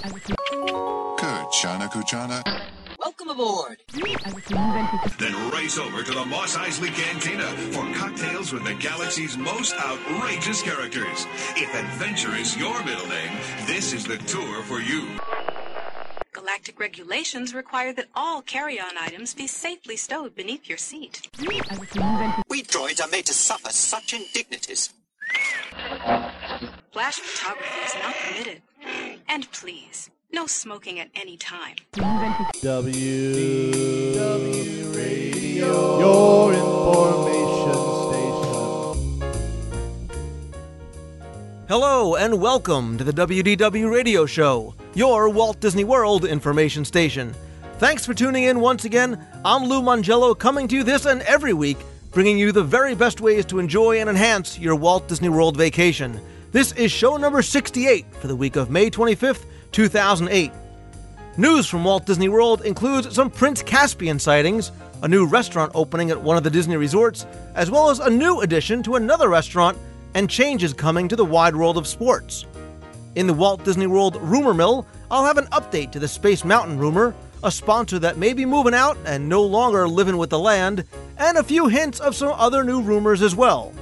Kuchana Kuchana. Welcome aboard. Then race over to the Mos Eisley Cantina for cocktails with the galaxy's most outrageous characters. If adventure is your middle name, this is the tour for you. Galactic regulations require that all carry-on items be safely stowed beneath your seat. We droids are made to suffer such indignities. Flash photography is not permitted. And please, no smoking at any time. W W Radio, your information station. Hello and welcome to the WDW Radio Show, your Walt Disney World information station. Thanks for tuning in once again. I'm Lou Mongello coming to you this and every week, bringing you the very best ways to enjoy and enhance your Walt Disney World vacation. This is show number 68 for the week of May 25th, 2008. News from Walt Disney World includes some Prince Caspian sightings, a new restaurant opening at one of the Disney resorts, as well as a new addition to another restaurant, and changes coming to the wide world of sports. In the Walt Disney World rumor mill, I'll have an update to the Space Mountain rumor, a sponsor that may be moving out and no longer living with the land, and a few hints of some other new rumors as well.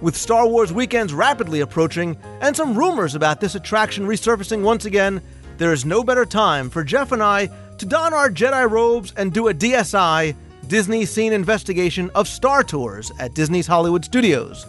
With Star Wars weekends rapidly approaching and some rumors about this attraction resurfacing once again, there is no better time for Jeff and I to don our Jedi robes and do a DSI Disney Scene Investigation of Star Tours at Disney's Hollywood Studios.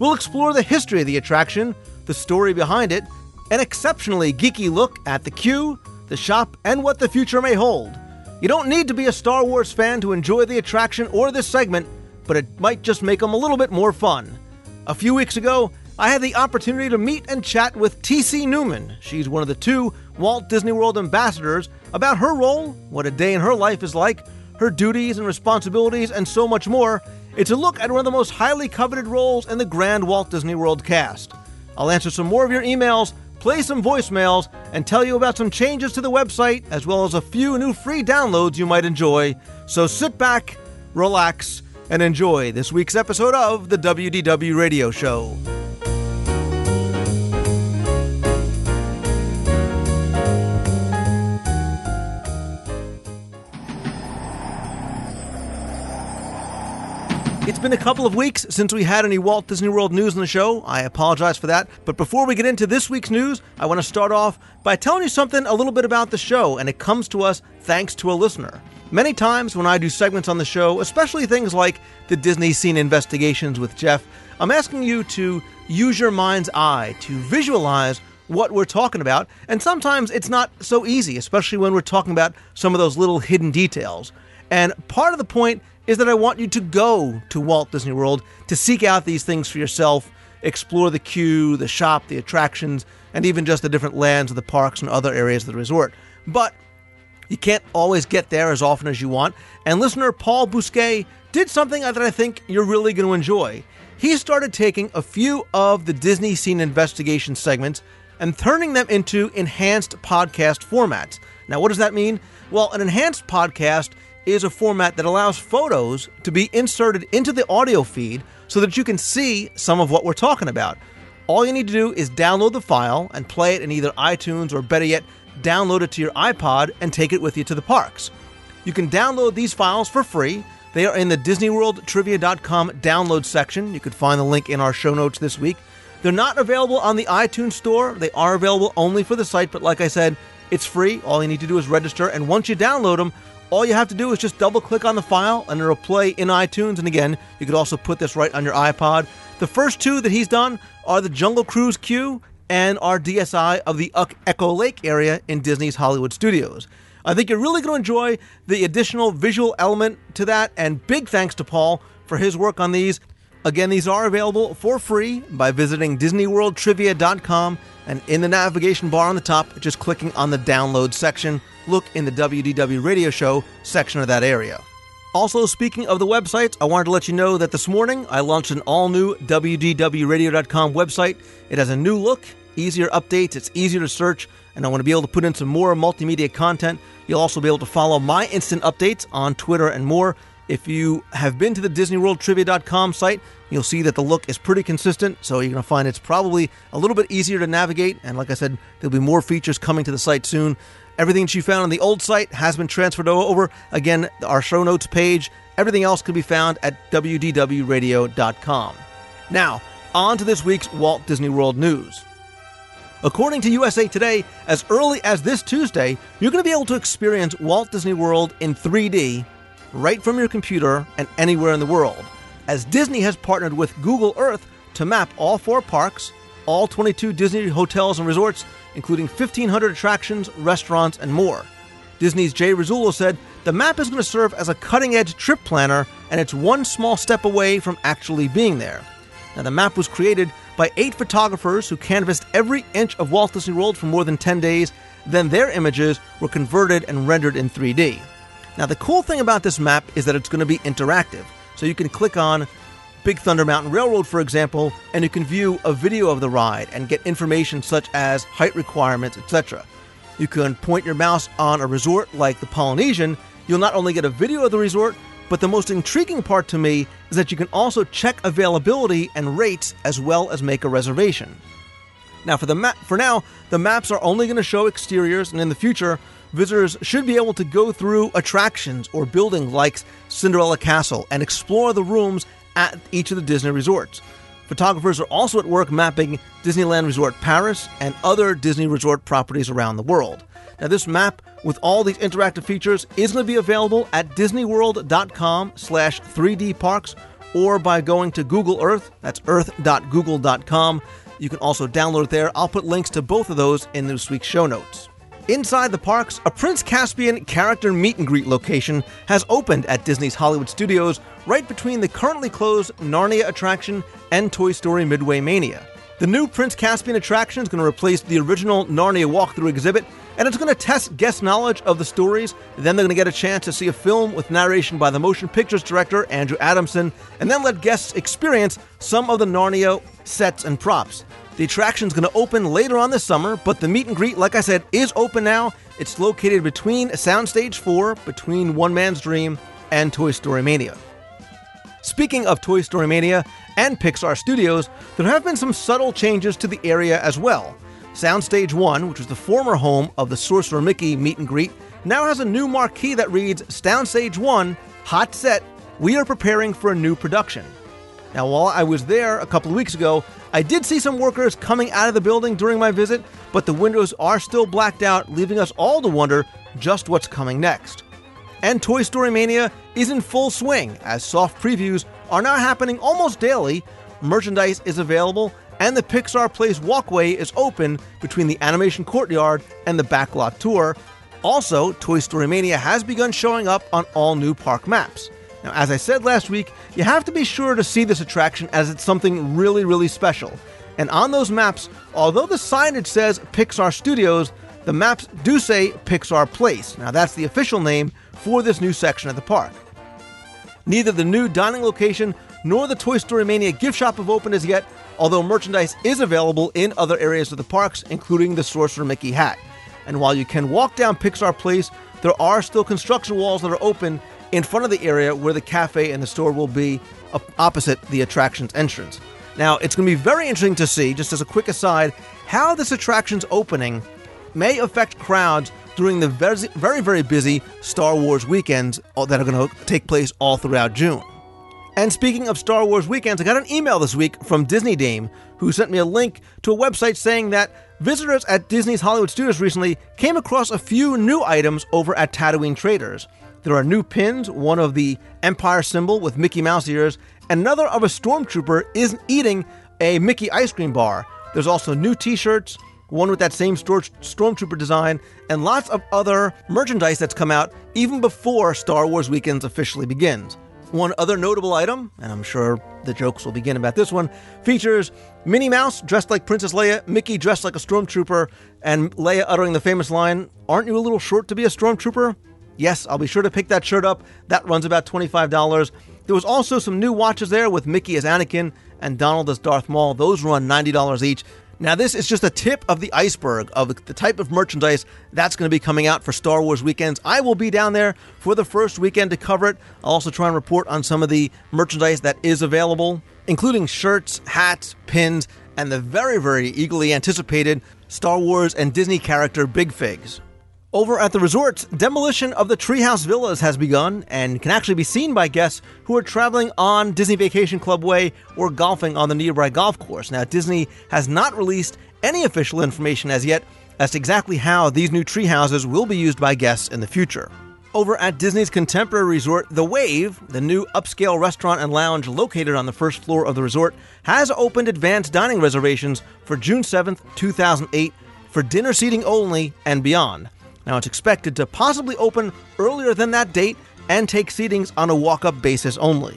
We'll explore the history of the attraction, the story behind it, an exceptionally geeky look at the queue, the shop, and what the future may hold. You don't need to be a Star Wars fan to enjoy the attraction or this segment, but it might just make them a little bit more fun. A few weeks ago, I had the opportunity to meet and chat with T.C. Newman. She's one of the two Walt Disney World ambassadors about her role, what a day in her life is like, her duties and responsibilities, and so much more. It's a look at one of the most highly coveted roles in the grand Walt Disney World cast. I'll answer some more of your emails, play some voicemails, and tell you about some changes to the website, as well as a few new free downloads you might enjoy. So sit back, relax, and enjoy this week's episode of the WDW Radio Show. It's been a couple of weeks since we had any Walt Disney World news on the show. I apologize for that. But before we get into this week's news, I want to start off by telling you something a little bit about the show, and it comes to us thanks to a listener. Many times when I do segments on the show, especially things like the Disney Scene Investigations with Jeff, I'm asking you to use your mind's eye to visualize what we're talking about, and sometimes it's not so easy, especially when we're talking about some of those little hidden details. And part of the point is that I want you to go to Walt Disney World to seek out these things for yourself, explore the queue, the shop, the attractions, and even just the different lands of the parks and other areas of the resort. But you can't always get there as often as you want, and listener Paul Bousquet did something that I think you're really going to enjoy. He started taking a few of the Disney Scene Investigation segments and turning them into enhanced podcast formats. Now, what does that mean? Well, an enhanced podcast is a format that allows photos to be inserted into the audio feed so that you can see some of what we're talking about. All you need to do is download the file and play it in either iTunes or better yet, download it to your iPod and take it with you to the parks. You can download these files for free. They are in the DisneyWorldTrivia.com download section. You can find the link in our show notes this week. They're not available on the iTunes store. They are available only for the site, but like I said, it's free. All you need to do is register, and once you download them, all you have to do is just double click on the file and it'll play in iTunes. And again, you could also put this right on your iPod. The first two that he's done are the Jungle Cruise queue and our DSI of the Echo Lake area in Disney's Hollywood Studios. I think you're really going to enjoy the additional visual element to that, and big thanks to Paul for his work on these. Again, these are available for free by visiting DisneyWorldTrivia.com and in the navigation bar on the top, just clicking on the download section. Look in the WDW Radio Show section of that area. Also, speaking of the websites, I wanted to let you know that this morning I launched an all new WDWRadio.com website. It has a new look, easier updates, it's easier to search, and I want to be able to put in some more multimedia content. You'll also be able to follow my instant updates on Twitter and more. If you have been to the DisneyWorldTrivia.com site, you'll see that the look is pretty consistent, so you're going to find it's probably a little bit easier to navigate. And like I said, there'll be more features coming to the site soon. Everything that you found on the old site has been transferred over. Again, our show notes page, everything else can be found at WDWRadio.com. Now, on to this week's Walt Disney World news. According to USA Today, as early as this Tuesday, you're going to be able to experience Walt Disney World in 3D right from your computer and anywhere in the world, as Disney has partnered with Google Earth to map all four parks, all 22 Disney hotels and resorts, including 1,500 attractions, restaurants, and more. Disney's Jay Rasulo said the map is going to serve as a cutting edge trip planner, and it's one small step away from actually being there. Now, the map was created by eight photographers who canvassed every inch of Walt Disney World for more than 10 days. Then their images were converted and rendered in 3D. Now, the cool thing about this map is that it's going to be interactive. So you can click on Big Thunder Mountain Railroad, for example, and you can view a video of the ride and get information such as height requirements, etc. You can point your mouse on a resort like the Polynesian. You'll not only get a video of the resort, but the most intriguing part to me is that you can also check availability and rates as well as make a reservation. Now, for the map, for now, the maps are only going to show exteriors, and in the future, visitors should be able to go through attractions or buildings like Cinderella Castle and explore the rooms at each of the Disney resorts. Photographers are also at work mapping Disneyland Resort Paris and other Disney resort properties around the world. Now, this map with all these interactive features is going to be available at disneyworld.com slash 3D parks or by going to Google Earth. That's earth.google.com. You can also download it there. I'll put links to both of those in this week's show notes. Inside the parks, a Prince Caspian character meet and greet location has opened at Disney's Hollywood Studios right between the currently closed Narnia attraction and Toy Story Midway Mania. The new Prince Caspian attraction is going to replace the original Narnia walkthrough exhibit, and it's going to test guest knowledge of the stories. Then they're going to get a chance to see a film with narration by the motion pictures director Andrew Adamson, and then let guests experience some of the Narnia sets and props. The attraction is going to open later on this summer, but the meet and greet, like I said, is open now. It's located between Soundstage 4, between One Man's Dream and Toy Story Mania. Speaking of Toy Story Mania and Pixar Studios, there have been some subtle changes to the area as well. Soundstage 1, which was the former home of the Sorcerer Mickey meet and greet, now has a new marquee that reads Soundstage 1, Hot Set, we are preparing for a new production. Now, while I was there a couple of weeks ago, I did see some workers coming out of the building during my visit, but the windows are still blacked out, leaving us all to wonder just what's coming next. And Toy Story Mania is in full swing, as soft previews are now happening almost daily, merchandise is available, and the Pixar Place walkway is open between the animation courtyard and the backlot tour. Also, Toy Story Mania has begun showing up on all new park maps. Now, as I said last week, you have to be sure to see this attraction as it's something really, really special. And on those maps, although the signage says Pixar Studios, the maps do say Pixar Place. Now, that's the official name for this new section of the park. Neither the new dining location nor the Toy Story Mania gift shop have opened as yet, although merchandise is available in other areas of the parks, including the Sorcerer Mickey hat. And while you can walk down Pixar Place, there are still construction walls that are open in front of the area where the cafe and the store will be opposite the attraction's entrance. Now, it's going to be very interesting to see, just as a quick aside, how this attraction's opening may affect crowds during the very, very, busy Star Wars weekends uh, that are going to take place all throughout June. And speaking of Star Wars weekends, I got an email this week from Disney Dame who sent me a link to a website saying that visitors at Disney's Hollywood Studios recently came across a few new items over at Tatooine Traders. There are new pins, one of the Empire symbol with Mickey Mouse ears, and another of a stormtrooper is eating a Mickey ice cream bar. There's also new t-shirts, one with that same stormtrooper design, and lots of other merchandise that's come out even before Star Wars Weekends officially begins. One other notable item, and I'm sure the jokes will begin about this one, features Minnie Mouse dressed like Princess Leia, Mickey dressed like a stormtrooper, and Leia uttering the famous line, Aren't you a little short to be a stormtrooper? Yes, I'll be sure to pick that shirt up. That runs about $25. There was also some new watches there with Mickey as Anakin and Donald as Darth Maul. Those run $90 each. Now, this is just a tip of the iceberg of the type of merchandise that's going to be coming out for Star Wars weekends. I will be down there for the first weekend to cover it. I'll also try and report on some of the merchandise that is available, including shirts, hats, pins, and the very, very eagerly anticipated Star Wars and Disney character Big Figs. Over at the resort, demolition of the Treehouse Villas has begun and can actually be seen by guests who are traveling on Disney Vacation Club Way or golfing on the nearby golf course. Now, Disney has not released any official information as yet as to exactly how these new treehouses will be used by guests in the future. Over at Disney's contemporary resort, The Wave, the new upscale restaurant and lounge located on the first floor of the resort, has opened advanced dining reservations for June 7th, 2008, for dinner seating only and beyond. Now, it's expected to possibly open earlier than that date and take seatings on a walk up basis only.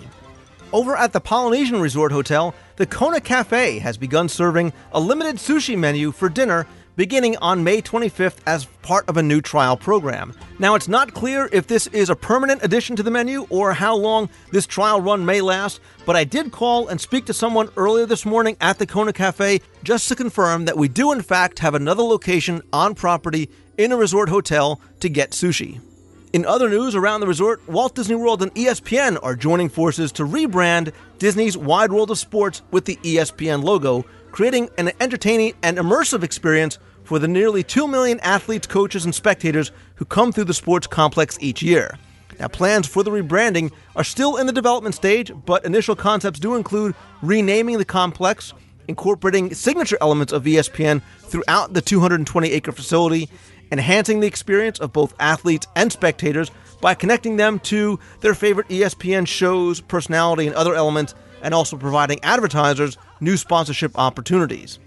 Over at the Polynesian Resort Hotel, the Kona Cafe has begun serving a limited sushi menu for dinner beginning on May 25th as part of a new trial program. Now, it's not clear if this is a permanent addition to the menu or how long this trial run may last, but I did call and speak to someone earlier this morning at the Kona Cafe just to confirm that we do, in fact, have another location on property in a resort hotel to get sushi. In other news around the resort, Walt Disney World and ESPN are joining forces to rebrand Disney's Wide World of Sports with the ESPN logo, creating an entertaining and immersive experience for the nearly 2 million athletes, coaches, and spectators who come through the sports complex each year. Now, plans for the rebranding are still in the development stage, but initial concepts do include renaming the complex, incorporating signature elements of ESPN throughout the 220 acre facility, enhancing the experience of both athletes and spectators by connecting them to their favorite ESPN shows, personality, and other elements, and also providing advertisers new sponsorship opportunities.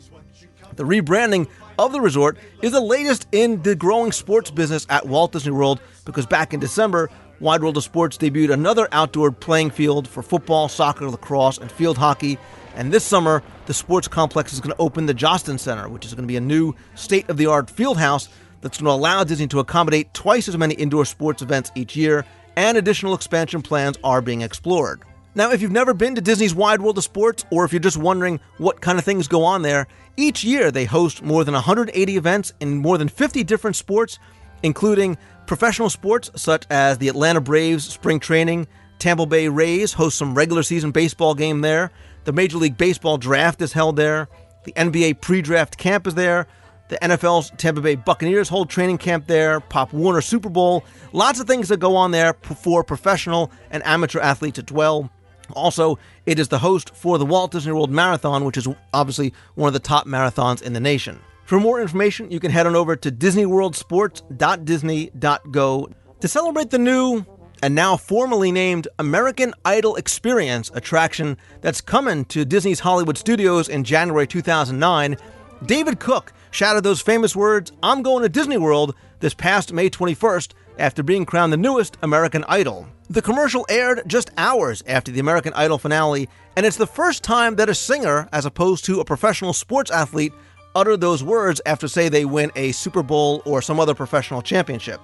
The rebranding of the resort is the latest in the growing sports business at Walt Disney World because back in December, Wide World of Sports debuted another outdoor playing field for football, soccer, lacrosse, and field hockey. And this summer, the sports complex is going to open the Jostens Center, which is going to be a new state of the art field house that's going to allow Disney to accommodate twice as many indoor sports events each year, and additional expansion plans are being explored. Now, if you've never been to Disney's Wide World of Sports, or if you're just wondering what kind of things go on there, each year they host more than 180 events in more than 50 different sports, including professional sports such as the Atlanta Braves spring training, Tampa Bay Rays host some regular season baseball game there, the Major League Baseball draft is held there, the NBA pre draft camp is there, the NFL's Tampa Bay Buccaneers hold training camp there, Pop Warner Super Bowl, lots of things that go on there for professional and amateur athletes as well. Also, it is the host for the Walt Disney World Marathon, which is obviously one of the top marathons in the nation. For more information, you can head on over to DisneyWorldSports.disney.go to celebrate the new and now formally named American Idol Experience attraction that's coming to Disney's Hollywood Studios in January 2009. David Cook shouted those famous words, I'm going to Disney World, this past May 21st after being crowned the newest American Idol. The commercial aired just hours after the American Idol finale, and it's the first time that a singer, as opposed to a professional sports athlete, uttered those words after, say, they win a Super Bowl or some other professional championship.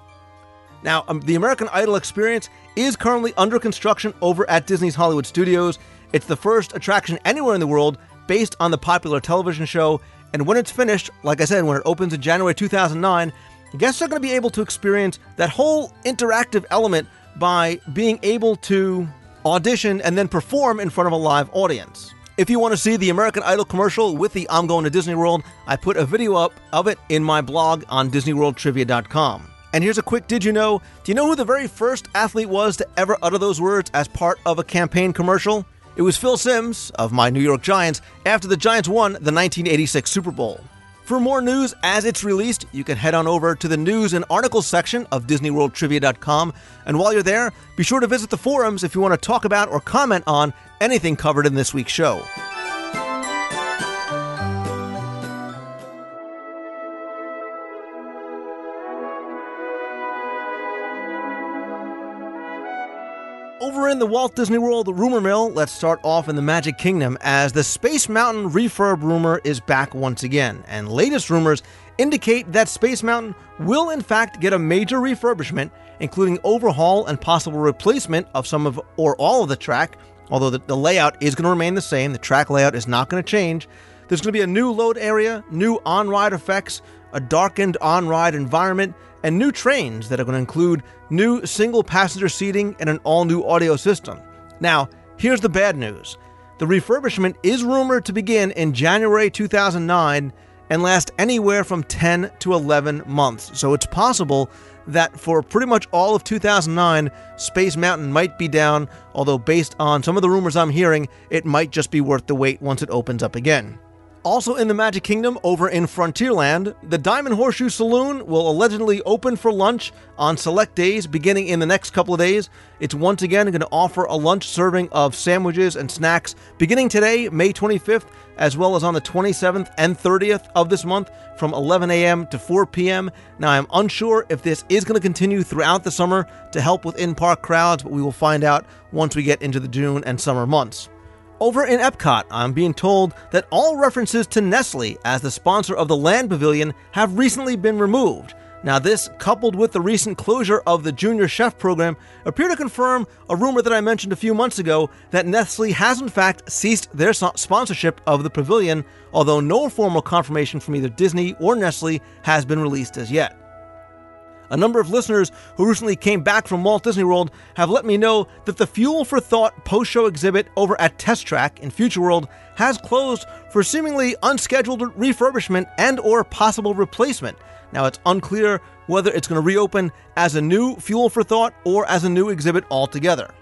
Now, um, the American Idol experience is currently under construction over at Disney's Hollywood Studios. It's the first attraction anywhere in the world based on the popular television show, and when it's finished, like I said, when it opens in January 2009, guests are going to be able to experience that whole interactive element by being able to audition and then perform in front of a live audience. If you want to see the American Idol commercial with the I'm Going to Disney World, I put a video up of it in my blog on DisneyWorldTrivia.com. And here's a quick did you know? Do you know who the very first athlete was to ever utter those words as part of a campaign commercial? It was Phil Simms of my New York Giants after the Giants won the 1986 Super Bowl. For more news as it's released, you can head on over to the news and articles section of DisneyWorldTrivia.com. And while you're there, be sure to visit the forums if you want to talk about or comment on anything covered in this week's show. In the Walt Disney World rumor mill, let's start off in the Magic Kingdom as the Space Mountain refurb rumor is back once again. And latest rumors indicate that Space Mountain will in fact get a major refurbishment, including overhaul and possible replacement of some of or all of the track, although the, the layout is going to remain the same. The track layout is not going to change. There's going to be a new load area, new on ride effects, a darkened on ride environment, and new trains that are going to include new single passenger seating and an all new audio system. Now, here's the bad news the refurbishment is rumored to begin in January 2009 and last anywhere from 10 to 11 months. So it's possible that for pretty much all of 2009, Space Mountain might be down, although based on some of the rumors I'm hearing, it might just be worth the wait once it opens up again. Also in the Magic Kingdom, over in Frontierland, the Diamond Horseshoe Saloon will allegedly open for lunch on select days beginning in the next couple of days. It's once again going to offer a lunch serving of sandwiches and snacks beginning today, May 25th, as well as on the 27th and 30th of this month from 11 a.m. to 4 p.m. Now, I'm unsure if this is going to continue throughout the summer to help with in park crowds, but we will find out once we get into the June and summer months. Over in Epcot, I'm being told that all references to Nestle as the sponsor of the Land Pavilion have recently been removed. Now, this, coupled with the recent closure of the Junior Chef program, appear to confirm a rumor that I mentioned a few months ago that Nestle has in fact ceased their sponsorship of the pavilion, although no formal confirmation from either Disney or Nestle has been released as yet. A number of listeners who recently came back from Walt Disney World have let me know that the Fuel for Thought post show exhibit over at Test Track in Future World has closed for seemingly unscheduled refurbishment and or possible replacement. Now it's unclear whether it's going to reopen as a new Fuel for Thought or as a new exhibit altogether.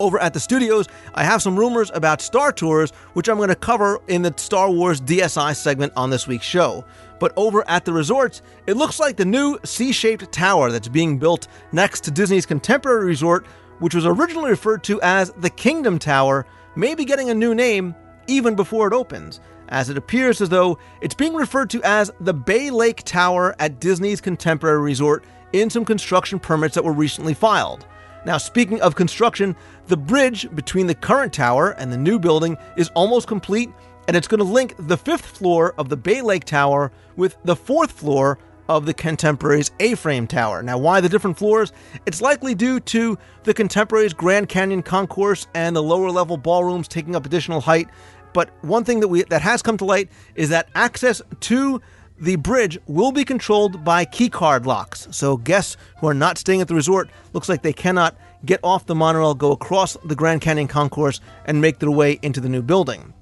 Over at the studios, I have some rumors about Star Tours, which I'm going to cover in the Star Wars DSI segment on this week's show. But over at the resorts, it looks like the new C shaped tower that's being built next to Disney's contemporary resort, which was originally referred to as the Kingdom Tower, may be getting a new name even before it opens, as it appears as though it's being referred to as the Bay Lake Tower at Disney's contemporary resort in some construction permits that were recently filed. Now, speaking of construction, the bridge between the current tower and the new building is almost complete and it's going to link the fifth floor of the Bay Lake Tower with the fourth floor of the Contemporary's A frame tower. Now, why the different floors? It's likely due to the Contemporary's Grand Canyon concourse and the lower level ballrooms taking up additional height. But one thing that we that has come to light is that access to the bridge will be controlled by keycard locks. So guests who are not staying at the resort looks like they cannot get off the monorail, go across the Grand Canyon concourse, and make their way into the new building.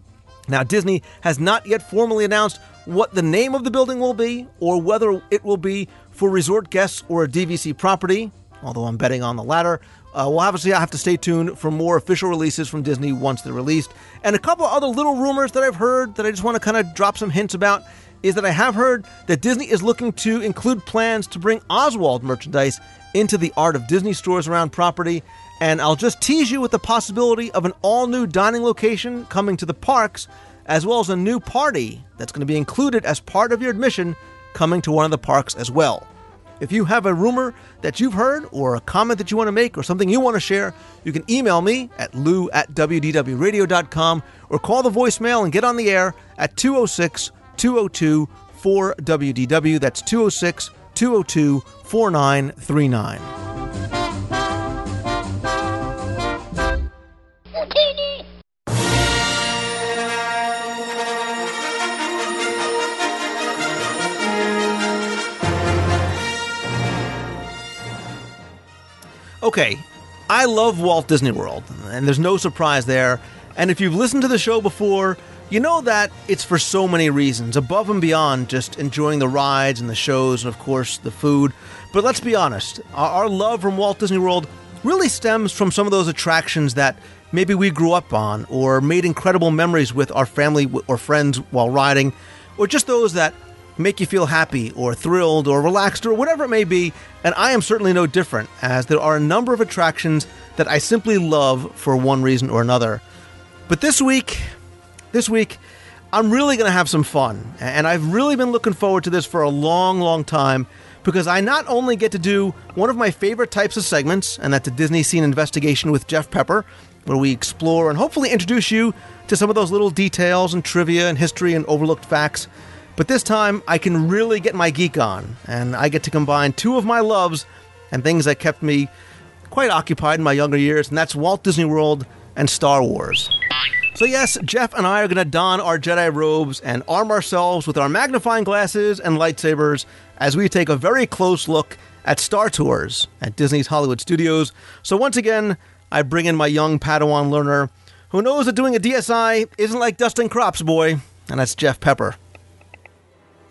Now, Disney has not yet formally announced what the name of the building will be or whether it will be for resort guests or a DVC property, although I'm betting on the latter. Uh, we'll obviously have to stay tuned for more official releases from Disney once they're released. And a couple other little rumors that I've heard that I just want to kind of drop some hints about is that I have heard that Disney is looking to include plans to bring Oswald merchandise into the Art of Disney stores around property and I'll just tease you with the possibility of an all new dining location coming to the parks, as well as a new party that's going to be included as part of your admission coming to one of the parks as well. If you have a rumor that you've heard, or a comment that you want to make, or something you want to share, you can email me at lou at wdwradio.com or call the voicemail and get on the air at 206 202 4WDW. That's 206 202 4939. Okay, I love Walt Disney World, and there's no surprise there. And if you've listened to the show before, you know that it's for so many reasons, above and beyond just enjoying the rides and the shows and, of course, the food. But let's be honest, our love from Walt Disney World really stems from some of those attractions that maybe we grew up on or made incredible memories with our family or friends while riding, or just those that make you feel happy or thrilled or relaxed or whatever it may be, and I am certainly no different, as there are a number of attractions that I simply love for one reason or another. But this week, this week, I'm really going to have some fun, and I've really been looking forward to this for a long, long time because I not only get to do one of my favorite types of segments, and that's a Disney Scene Investigation with Jeff Pepper, where we explore and hopefully introduce you to some of those little details and trivia and history and overlooked facts but this time, I can really get my geek on, and I get to combine two of my loves and things that kept me quite occupied in my younger years, and that's Walt Disney World and Star Wars. So, yes, Jeff and I are going to don our Jedi robes and arm ourselves with our magnifying glasses and lightsabers as we take a very close look at Star Tours at Disney's Hollywood Studios. So, once again, I bring in my young Padawan learner who knows that doing a DSI isn't like dusting crops, boy, and that's Jeff Pepper.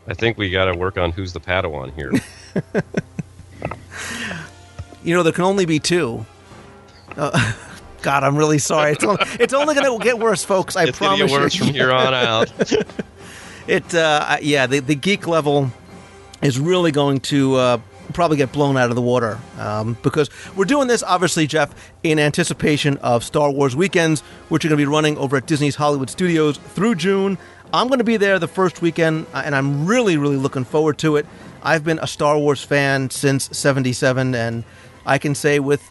I think we got to work on who's the Padawan here. you know, there can only be two. Uh, God, I'm really sorry. It's only, it's only going to get worse, folks. I it's promise. It's worse you. from here on out. it, uh, yeah, the the geek level is really going to uh, probably get blown out of the water um, because we're doing this, obviously, Jeff, in anticipation of Star Wars weekends, which are going to be running over at Disney's Hollywood Studios through June. I'm going to be there the first weekend, uh, and I'm really, really looking forward to it. I've been a Star Wars fan since '77, and I can say with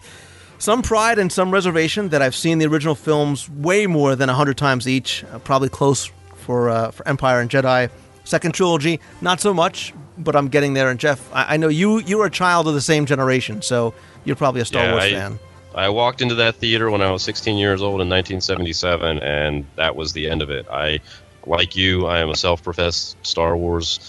some pride and some reservation that I've seen the original films way more than 100 times each, uh, probably close for, uh, for Empire and Jedi. Second trilogy, not so much, but I'm getting there. And Jeff, I, I know you you are a child of the same generation, so you're probably a Star yeah, Wars I, fan. I walked into that theater when I was 16 years old in 1977, and that was the end of it. I, like you, I am a self-professed Star Wars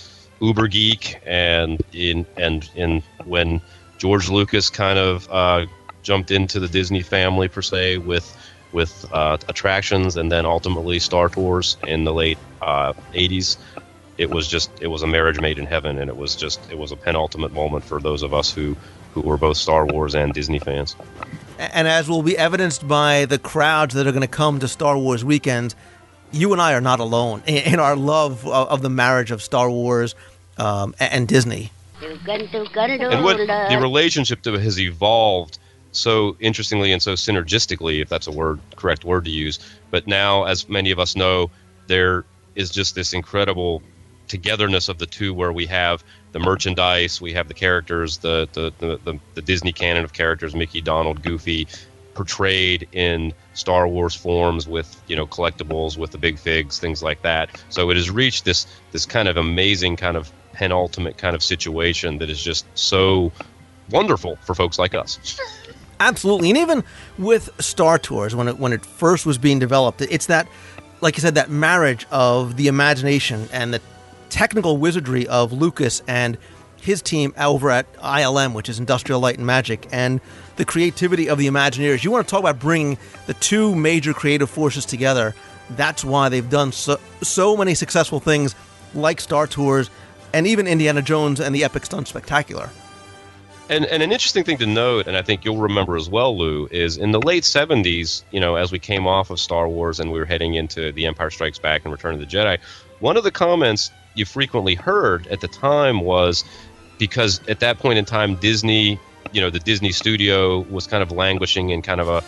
uber geek, and in and in when George Lucas kind of uh, jumped into the Disney family per se with with uh, attractions and then ultimately Star Tours in the late uh, 80s. It was just it was a marriage made in heaven, and it was just it was a penultimate moment for those of us who who were both Star Wars and Disney fans. And as will be evidenced by the crowds that are going to come to Star Wars weekends, you and I are not alone in our love of the marriage of Star Wars um, and Disney. And what the relationship to has evolved so interestingly and so synergistically, if that's a word, correct word to use. But now, as many of us know, there is just this incredible togetherness of the two, where we have the merchandise, we have the characters, the the, the, the, the Disney canon of characters, Mickey, Donald, Goofy, portrayed in Star Wars forms with you know collectibles, with the big figs, things like that. So it has reached this this kind of amazing kind of penultimate kind of situation that is just so wonderful for folks like us. Absolutely, and even with Star Tours, when it when it first was being developed, it's that, like you said, that marriage of the imagination and the technical wizardry of Lucas and his team over at ILM, which is Industrial Light and Magic, and the creativity of the Imagineers. You want to talk about bringing the two major creative forces together. That's why they've done so, so many successful things like Star Tours and even Indiana Jones and the Epic Stunt Spectacular. And, and an interesting thing to note, and I think you'll remember as well, Lou, is in the late 70s, you know, as we came off of Star Wars and we were heading into The Empire Strikes Back and Return of the Jedi, one of the comments you frequently heard at the time was because at that point in time, Disney, you know, the Disney studio was kind of languishing in kind of a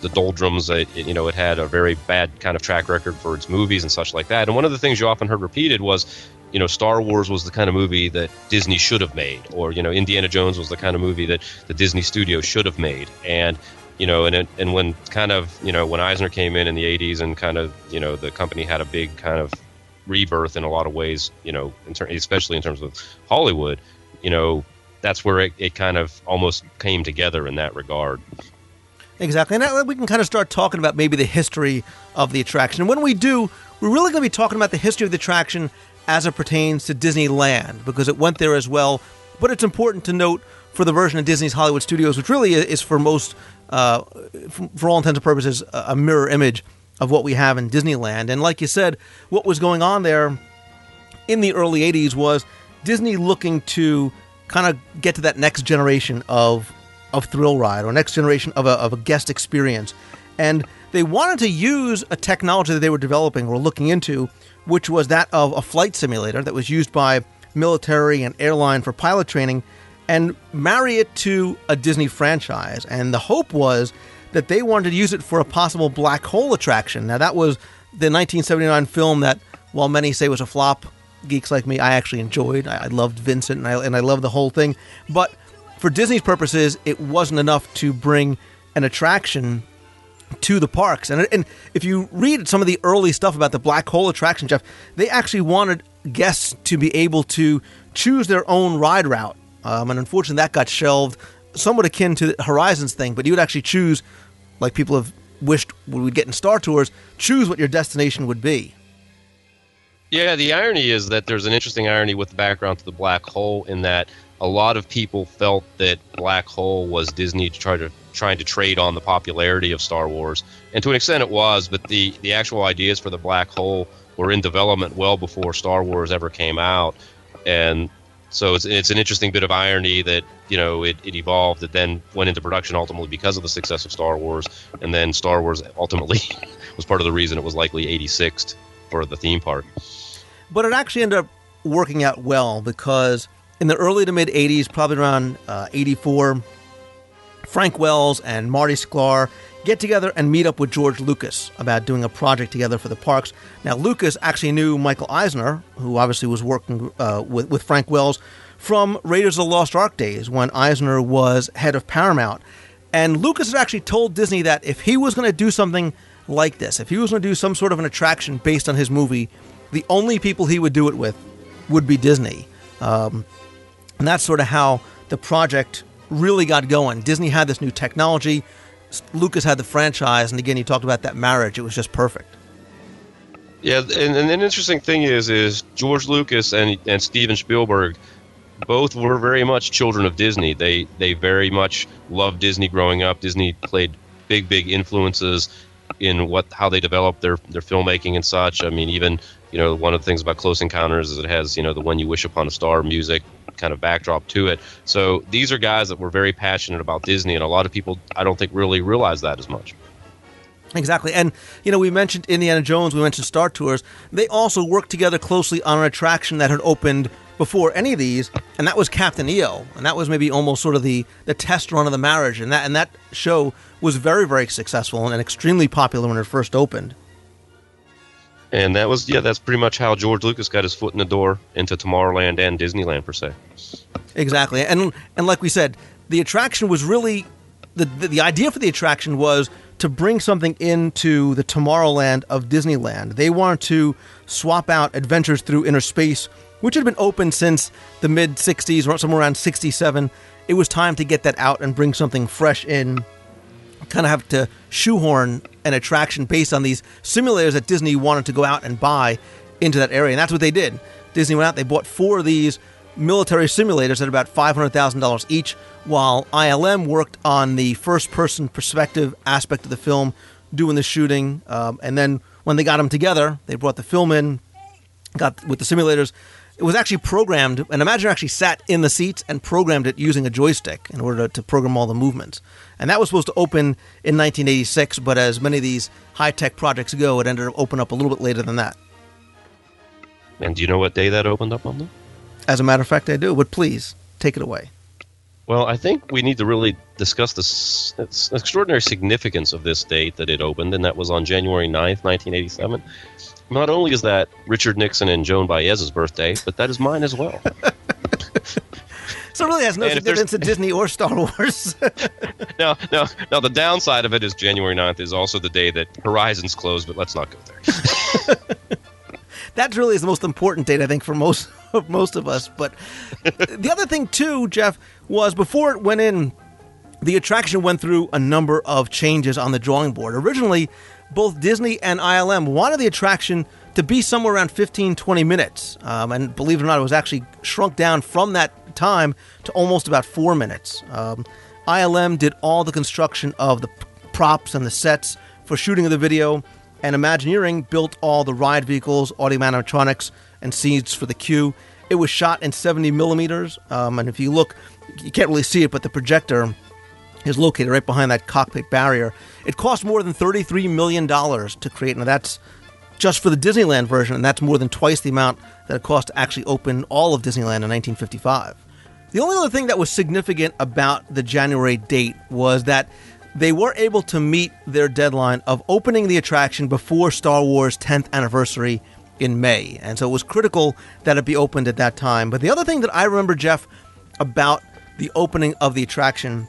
the doldrums. It, it, you know, it had a very bad kind of track record for its movies and such like that. And one of the things you often heard repeated was, you know, Star Wars was the kind of movie that Disney should have made, or you know, Indiana Jones was the kind of movie that the Disney studio should have made. And you know, and and when kind of you know when Eisner came in in the '80s and kind of you know the company had a big kind of rebirth in a lot of ways, you know, in ter- especially in terms of Hollywood, you know, that's where it, it kind of almost came together in that regard. Exactly. And we can kind of start talking about maybe the history of the attraction. And when we do, we're really going to be talking about the history of the attraction as it pertains to Disneyland because it went there as well. But it's important to note for the version of Disney's Hollywood Studios, which really is for most, uh, for all intents and purposes, a mirror image of what we have in Disneyland. And like you said, what was going on there in the early 80s was Disney looking to kind of get to that next generation of of thrill ride or next generation of a, of a guest experience. And they wanted to use a technology that they were developing or looking into, which was that of a flight simulator that was used by military and airline for pilot training, and marry it to a Disney franchise. And the hope was that they wanted to use it for a possible black hole attraction. Now, that was the 1979 film that, while many say was a flop, geeks like me, I actually enjoyed. I, loved Vincent and I, and I loved the whole thing. But for Disney's purposes, it wasn't enough to bring an attraction to the parks. And, and if you read some of the early stuff about the black hole attraction, Jeff, they actually wanted guests to be able to choose their own ride route. Um, and unfortunately, that got shelved, somewhat akin to the Horizons thing, but you would actually choose, like people have wished we would get in Star Tours, choose what your destination would be. Yeah, the irony is that there's an interesting irony with the background to the black hole in that a lot of people felt that Black Hole was Disney to try to trying to trade on the popularity of Star Wars, and to an extent it was. But the the actual ideas for the black hole were in development well before Star Wars ever came out, and so it's it's an interesting bit of irony that you know it, it evolved, it then went into production ultimately because of the success of Star Wars, and then Star Wars ultimately was part of the reason it was likely 86th for the theme park. But it actually ended up working out well because in the early to mid 80s, probably around uh, 84, Frank Wells and Marty Sklar get together and meet up with George Lucas about doing a project together for the parks. Now, Lucas actually knew Michael Eisner, who obviously was working uh, with, with Frank Wells from Raiders of the Lost Ark days when Eisner was head of Paramount. And Lucas had actually told Disney that if he was going to do something like this, if he was going to do some sort of an attraction based on his movie, the only people he would do it with would be Disney. Um, and that's sort of how the project really got going. Disney had this new technology. Lucas had the franchise, and again, you talked about that marriage. It was just perfect. Yeah, and, and an interesting thing is, is George Lucas and and Steven Spielberg both were very much children of Disney. They they very much loved Disney growing up. Disney played big big influences in what how they developed their their filmmaking and such. I mean, even you know one of the things about Close Encounters is it has you know the When You Wish Upon a Star music kind of backdrop to it. So these are guys that were very passionate about Disney, and a lot of people I don't think really realize that as much. Exactly. And, you know, we mentioned Indiana Jones, we mentioned Star Tours. They also worked together closely on an attraction that had opened before any of these, and that was Captain EO. And that was maybe almost sort of the, the test run of the marriage. And that, and that show was very, very successful and extremely popular when it first opened. And that was, yeah, that's pretty much how George Lucas got his foot in the door into Tomorrowland and Disneyland, per se. Exactly. And, and like we said, the attraction was really the, the, the idea for the attraction was to bring something into the Tomorrowland of Disneyland. They wanted to swap out Adventures Through Inner Space, which had been open since the mid 60s or somewhere around 67. It was time to get that out and bring something fresh in. Kind of have to shoehorn an attraction based on these simulators that Disney wanted to go out and buy into that area. And that's what they did. Disney went out, they bought four of these military simulators at about $500,000 each, while ILM worked on the first person perspective aspect of the film, doing the shooting. Um, and then when they got them together, they brought the film in, got with the simulators. It was actually programmed, and Imagineer actually sat in the seats and programmed it using a joystick in order to, to program all the movements. And that was supposed to open in 1986, but as many of these high tech projects go, it ended up opening up a little bit later than that. And do you know what day that opened up on? Though? As a matter of fact, I do. But please take it away. Well, I think we need to really discuss the extraordinary significance of this date that it opened, and that was on January 9th, 1987. Not only is that Richard Nixon and Joan Baez's birthday, but that is mine as well. so it really has no significance to Disney or Star Wars. no, no, no. The downside of it is January 9th is also the day that Horizons closed, but let's not go there. that really is the most important date, I think, for most of most of us. But the other thing too, Jeff, was before it went in, the attraction went through a number of changes on the drawing board. Originally, both Disney and ILM wanted the attraction to be somewhere around 15, 20 minutes. Um, and believe it or not, it was actually shrunk down from that time to almost about four minutes. Um, ILM did all the construction of the props and the sets for shooting of the video, and Imagineering built all the ride vehicles, audio animatronics, and scenes for the queue. It was shot in 70 millimeters, um, and if you look, you can't really see it, but the projector is located right behind that cockpit barrier. It cost more than $33 million to create. Now, that's just for the Disneyland version, and that's more than twice the amount that it cost to actually open all of Disneyland in 1955. The only other thing that was significant about the January date was that they were able to meet their deadline of opening the attraction before Star Wars 10th anniversary in May. And so it was critical that it be opened at that time. But the other thing that I remember, Jeff, about the opening of the attraction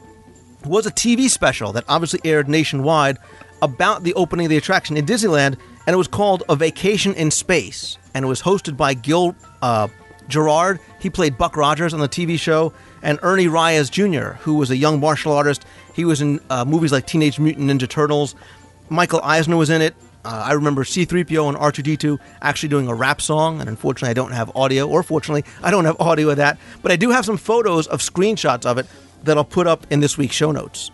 was a TV special that obviously aired nationwide about the opening of the attraction in Disneyland, and it was called A Vacation in Space. And it was hosted by Gil uh, Gerard. He played Buck Rogers on the TV show, and Ernie Reyes Jr., who was a young martial artist. He was in uh, movies like Teenage Mutant Ninja Turtles. Michael Eisner was in it. Uh, I remember C3PO and R2D2 actually doing a rap song, and unfortunately, I don't have audio, or fortunately, I don't have audio of that. But I do have some photos of screenshots of it that I'll put up in this week's show notes.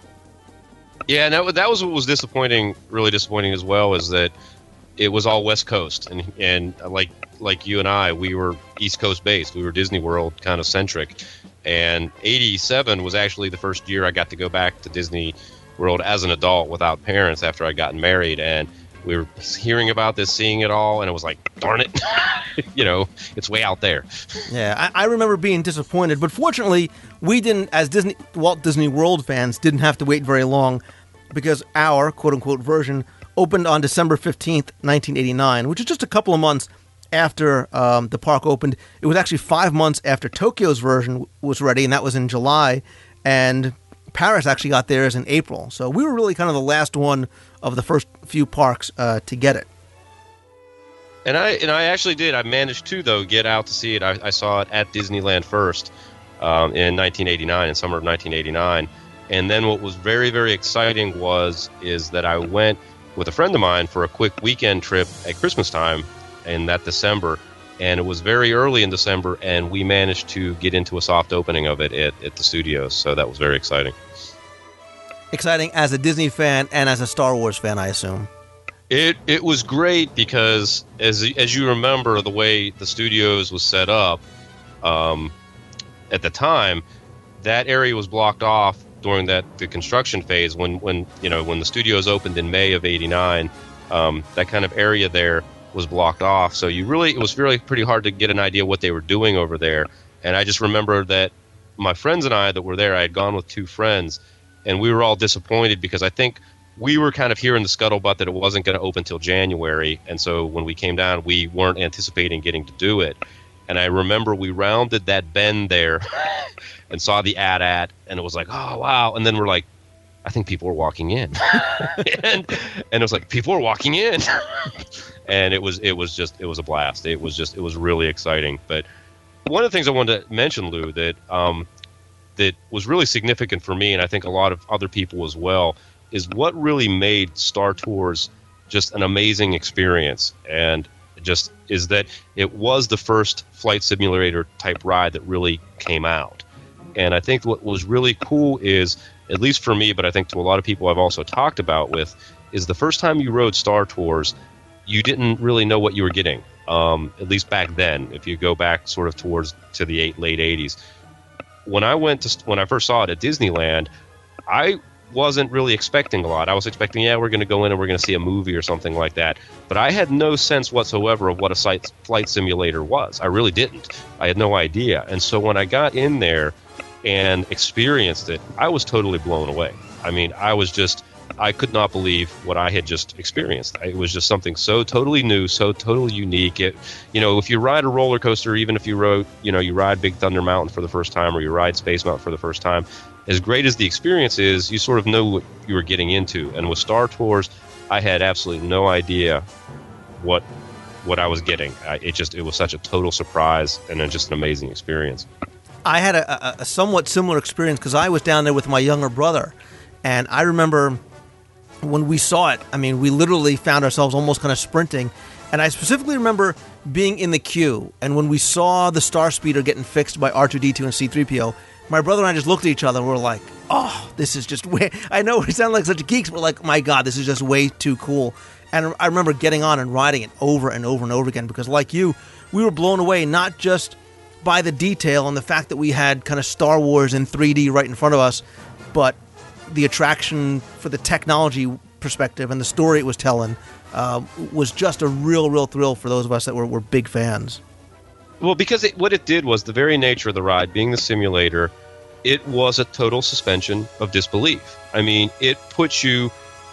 Yeah, and that, that was what was disappointing, really disappointing as well, is that it was all West Coast, and and uh, like like you and I, we were East Coast based. We were Disney World kind of centric, and '87 was actually the first year I got to go back to Disney World as an adult without parents after I got married, and we were hearing about this, seeing it all, and it was like, darn it, you know, it's way out there. Yeah, I, I, remember being disappointed, but fortunately, we didn't, as Disney Walt Disney World fans, didn't have to wait very long because our quote unquote version opened on December 15th, 1989, which is just a couple of months after um, the park opened. It was actually five months after Tokyo's version was ready, and that was in July. And Paris actually got theirs in April. So we were really kind of the last one of the first few parks uh, to get it. And I and I actually did. I managed to though get out to see it. I, I saw it at Disneyland first um, in 1989, in summer of 1989. And then what was very very exciting was is that I went with a friend of mine for a quick weekend trip at Christmas time in that December. And it was very early in December, and we managed to get into a soft opening of it at, at the studios. So that was very exciting exciting as a Disney fan and as a Star Wars fan, I assume. It it was great because as as you remember the way the studios was set up um, at the time, that area was blocked off during that the construction phase when when you know when the studios opened in May of '89. Um, that kind of area there was blocked off, so you really it was really pretty hard to get an idea what they were doing over there. And I just remember that my friends and I that were there, I had gone with two friends and we were all disappointed because I think we were kind of hearing the scuttlebutt that it wasn't going to open until January, and so when we came down, we weren't anticipating getting to do it. And I remember we rounded that bend there and saw the AT-AT, and it was like, oh wow! And then we're like, I think people are walking in, and and it was like people are walking in, and it was it was just it was a blast. It was just it was really exciting. But one of the things I wanted to mention, Lou, that um, that was really significant for me, and I think a lot of other people as well, is what really made Star Tours just an amazing experience. And just is that it was the first flight simulator type ride that really came out. And I think what was really cool is, at least for me, but I think to a lot of people I've also talked about with, is the first time you rode Star Tours, you didn't really know what you were getting. Um, at least back then, if you go back sort of towards to the eight, late 80s when I went to when I first saw it at Disneyland, I wasn't really expecting a lot. I was expecting, yeah, we're going to go in and we're going to see a movie or something like that. But I had no sense whatsoever of what a site, flight simulator was. I really didn't. I had no idea. And so when I got in there and experienced it, I was totally blown away. I mean, I was just I could not believe what I had just experienced. It was just something so totally new, so totally unique. It, you know, if you ride a roller coaster, even if you rode, you know, you ride Big Thunder Mountain for the first time or you ride Space Mountain for the first time, as great as the experience is, you sort of know what you were getting into. And with Star Tours, I had absolutely no idea what what I was getting. I, it just it was such a total surprise and just an amazing experience. I had a, a, a somewhat similar experience because I was down there with my younger brother, and I remember when we saw it, I mean, we literally found ourselves almost kind of sprinting. And I specifically remember being in the queue, and when we saw the Star Speeder getting fixed by R2D2 and C3PO, my brother and I just looked at each other and we are like, oh, this is just way. I know we sound like such geeks, but like, my God, this is just way too cool. And I remember getting on and riding it over and over and over again because, like you, we were blown away not just by the detail and the fact that we had kind of Star Wars in 3D right in front of us, but the attraction for the technology perspective and the story it was telling uh, was just a real, real thrill for those of us that were, were big fans. Well, because it, what it did was the very nature of the ride, being the simulator, it was a total suspension of disbelief. I mean, it puts you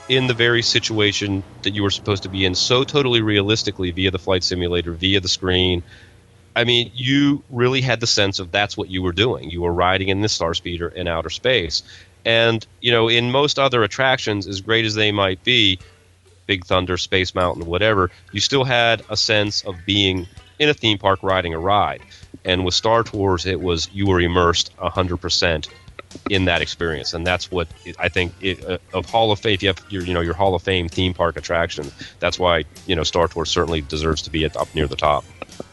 in the very situation that you were supposed to be in so totally realistically via the flight simulator, via the screen. I mean, you really had the sense of that's what you were doing. You were riding in the Star Speeder in outer space. And, you know, in most other attractions, as great as they might be, Big Thunder, Space Mountain, whatever, you still had a sense of being in a theme park riding a ride. And with Star Tours, it was you were immersed 100% in that experience, and that's what I think it, uh, of Hall of Fame. You have your you know your Hall of Fame theme park attraction, that's why you know Star Tours certainly deserves to be at, up near the top.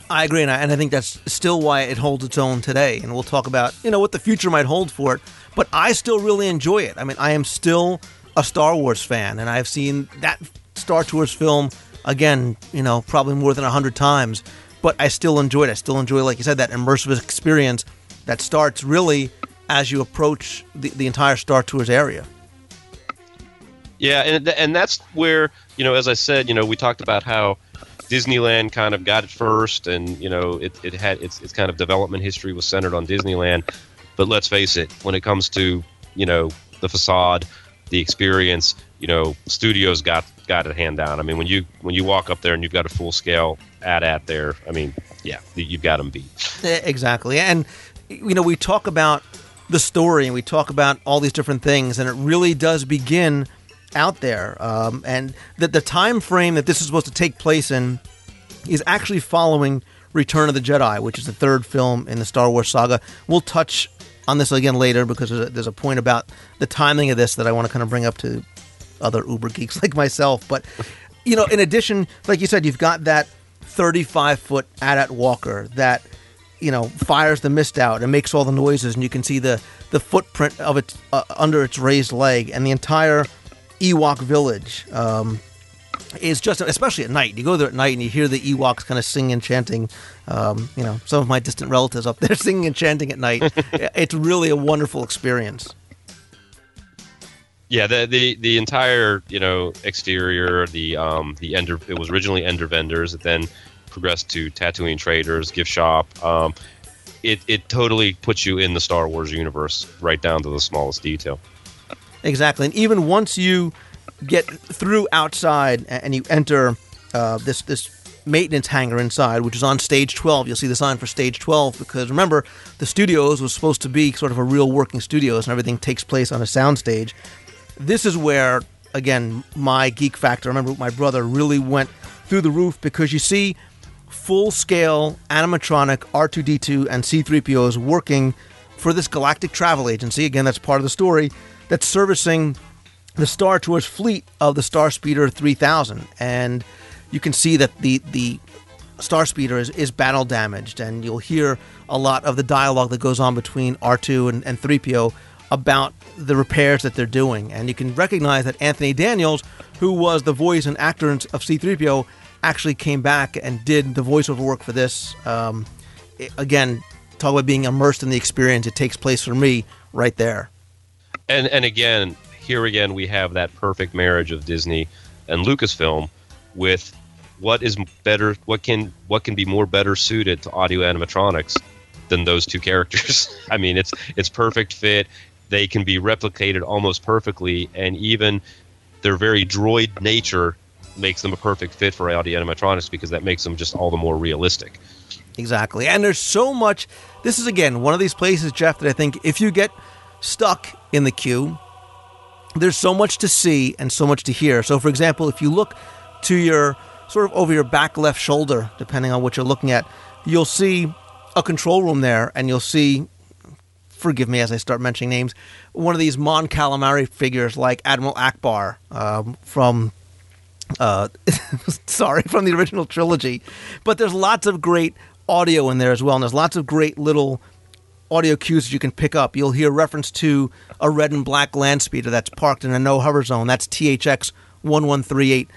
I agree, and I, and I think that's still why it holds its own today. And we'll talk about you know what the future might hold for it. But I still really enjoy it. I mean, I am still a Star Wars fan, and I've seen that Star Tours film again, you know, probably more than a hundred times. But I still enjoy it. I still enjoy, like you said, that immersive experience that starts really as you approach the, the entire Star Tours area. Yeah, and and that's where you know, as I said, you know, we talked about how Disneyland kind of got it first, and you know, it, it had its its kind of development history was centered on Disneyland. But let's face it, when it comes to you know the facade, the experience, you know, studios got got it hand down. I mean, when you when you walk up there and you've got a full scale AT-AT there, I mean, yeah, you've got them beat. Exactly, and you know, we talk about the story and we talk about all these different things, and it really does begin out there. Um, and that the time frame that this is supposed to take place in is actually following Return of the Jedi, which is the third film in the Star Wars saga. We'll touch on this again later because there's a, there's a point about the timing of this that I want to kind of bring up to other Uber geeks like myself. But you know, in addition, like you said, you've got that 35 foot AT-AT walker that you know fires the mist out and makes all the noises, and you can see the the footprint of it uh, under its raised leg, and the entire Ewok village um, is just, especially at night. You go there at night and you hear the Ewoks kind of singing and chanting. Um, you know, some of my distant relatives up there singing and chanting at night. it's really a wonderful experience. Yeah, the, the the entire you know exterior, the um the Endor it was originally Endor vendors, it then progressed to Tatooine traders, gift shop. Um, it it totally puts you in the Star Wars universe right down to the smallest detail. Exactly, and even once you get through outside and you enter uh, this this maintenance hangar inside, which is on stage 12. You'll see the sign for stage 12 because remember, the studios was supposed to be sort of a real working studios and everything takes place on a soundstage. This is where, again, my geek factor, I remember my brother really went through the roof because you see full scale animatronic R2D2 and C3POs working for this galactic travel agency. Again, that's part of the story that's servicing the Star Tours fleet of the Star Speeder 3000. And you can see that the, the Star Speeder is, is battle damaged, and you'll hear a lot of the dialogue that goes on between R2 and, and 3PO about the repairs that they're doing. And you can recognize that Anthony Daniels, who was the voice and actor of C3PO, actually came back and did the voiceover work for this. Um, it, again, talk about being immersed in the experience. It takes place for me right there. And and again, here again we have that perfect marriage of Disney and Lucasfilm with what is better what can what can be more better suited to audio animatronics than those two characters. I mean, it's it's perfect fit they can be replicated almost perfectly, and even their very droid nature makes them a perfect fit for audio animatronics because that makes them just all the more realistic. Exactly. And there's so much. This is, again, one of these places, Jeff, that I think if you get stuck in the queue, there's so much to see and so much to hear. So, for example, if you look to your sort of over your back left shoulder, depending on what you're looking at, you'll see a control room there and you'll see forgive me as I start mentioning names, one of these Mon Calamari figures like Admiral Ackbar um, from, uh, sorry, from the original trilogy. But there's lots of great audio in there as well, and there's lots of great little audio cues that you can pick up. You'll hear reference to a red and black land speeder that's parked in a no hover zone. That's THX 1138.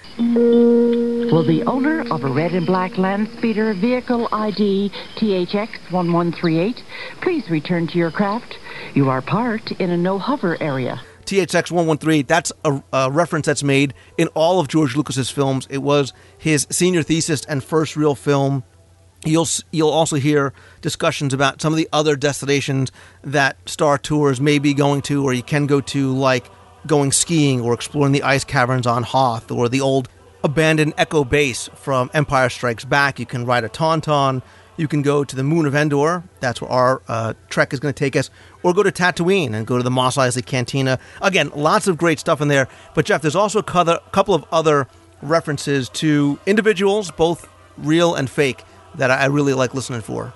Will the owner of a red and black land speeder vehicle ID THX 1138 please return to your craft? You are parked in a no hover area. THX 1138, that's a, a, reference that's made in all of George Lucas's films. It was his senior thesis and first real film. You'll you'll also hear discussions about some of the other destinations that Star Tours may be going to or you can go to like going skiing or exploring the ice caverns on Hoth or the old abandoned Echo base from Empire Strikes Back. You can ride a Tauntaun. You can go to the moon of Endor. That's where our uh, trek is going to take us. Or go to Tatooine and go to the Mos Eisley Cantina. Again, lots of great stuff in there. But Jeff, there's also a couple of other references to individuals, both real and fake, that I really like listening for.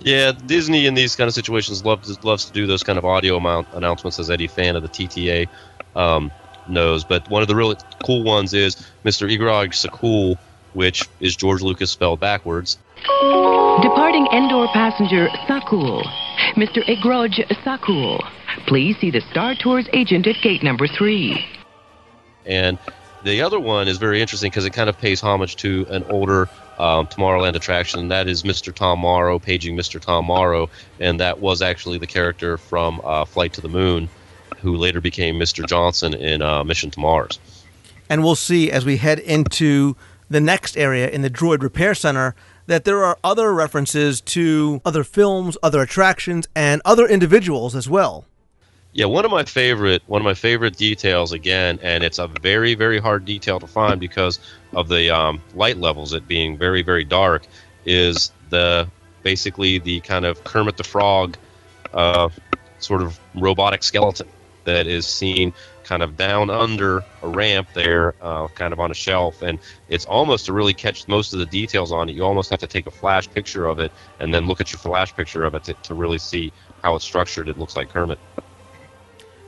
Yeah, Disney in these kind of situations loves loves to do those kind of audio mount announcements, as any fan of the TTA um, knows. But one of the really cool ones is Mr. Igraj Sakul, which is George Lucas spelled backwards. Departing Endor passenger Sakul. Mr. Igraj Sakul. Please see the Star Tours agent at gate number three. And the other one is very interesting because it kind of pays homage to an older um, Tomorrowland attraction, that is Mr. Tom Morrow, paging Mr. Tom Morrow, and that was actually the character from uh, Flight to the Moon, who later became Mr. Johnson in uh, Mission to Mars. And we'll see as we head into the next area in the Droid Repair Center that there are other references to other films, other attractions, and other individuals as well. Yeah, one of my favorite one of my favorite details again, and it's a very very hard detail to find because of the um, light levels, it being very very dark, is the basically the kind of Kermit the Frog uh, sort of robotic skeleton that is seen kind of down under a ramp there, uh, kind of on a shelf, and it's almost to really catch most of the details on it. You almost have to take a flash picture of it and then look at your flash picture of it to, to really see how it's structured. It looks like Kermit.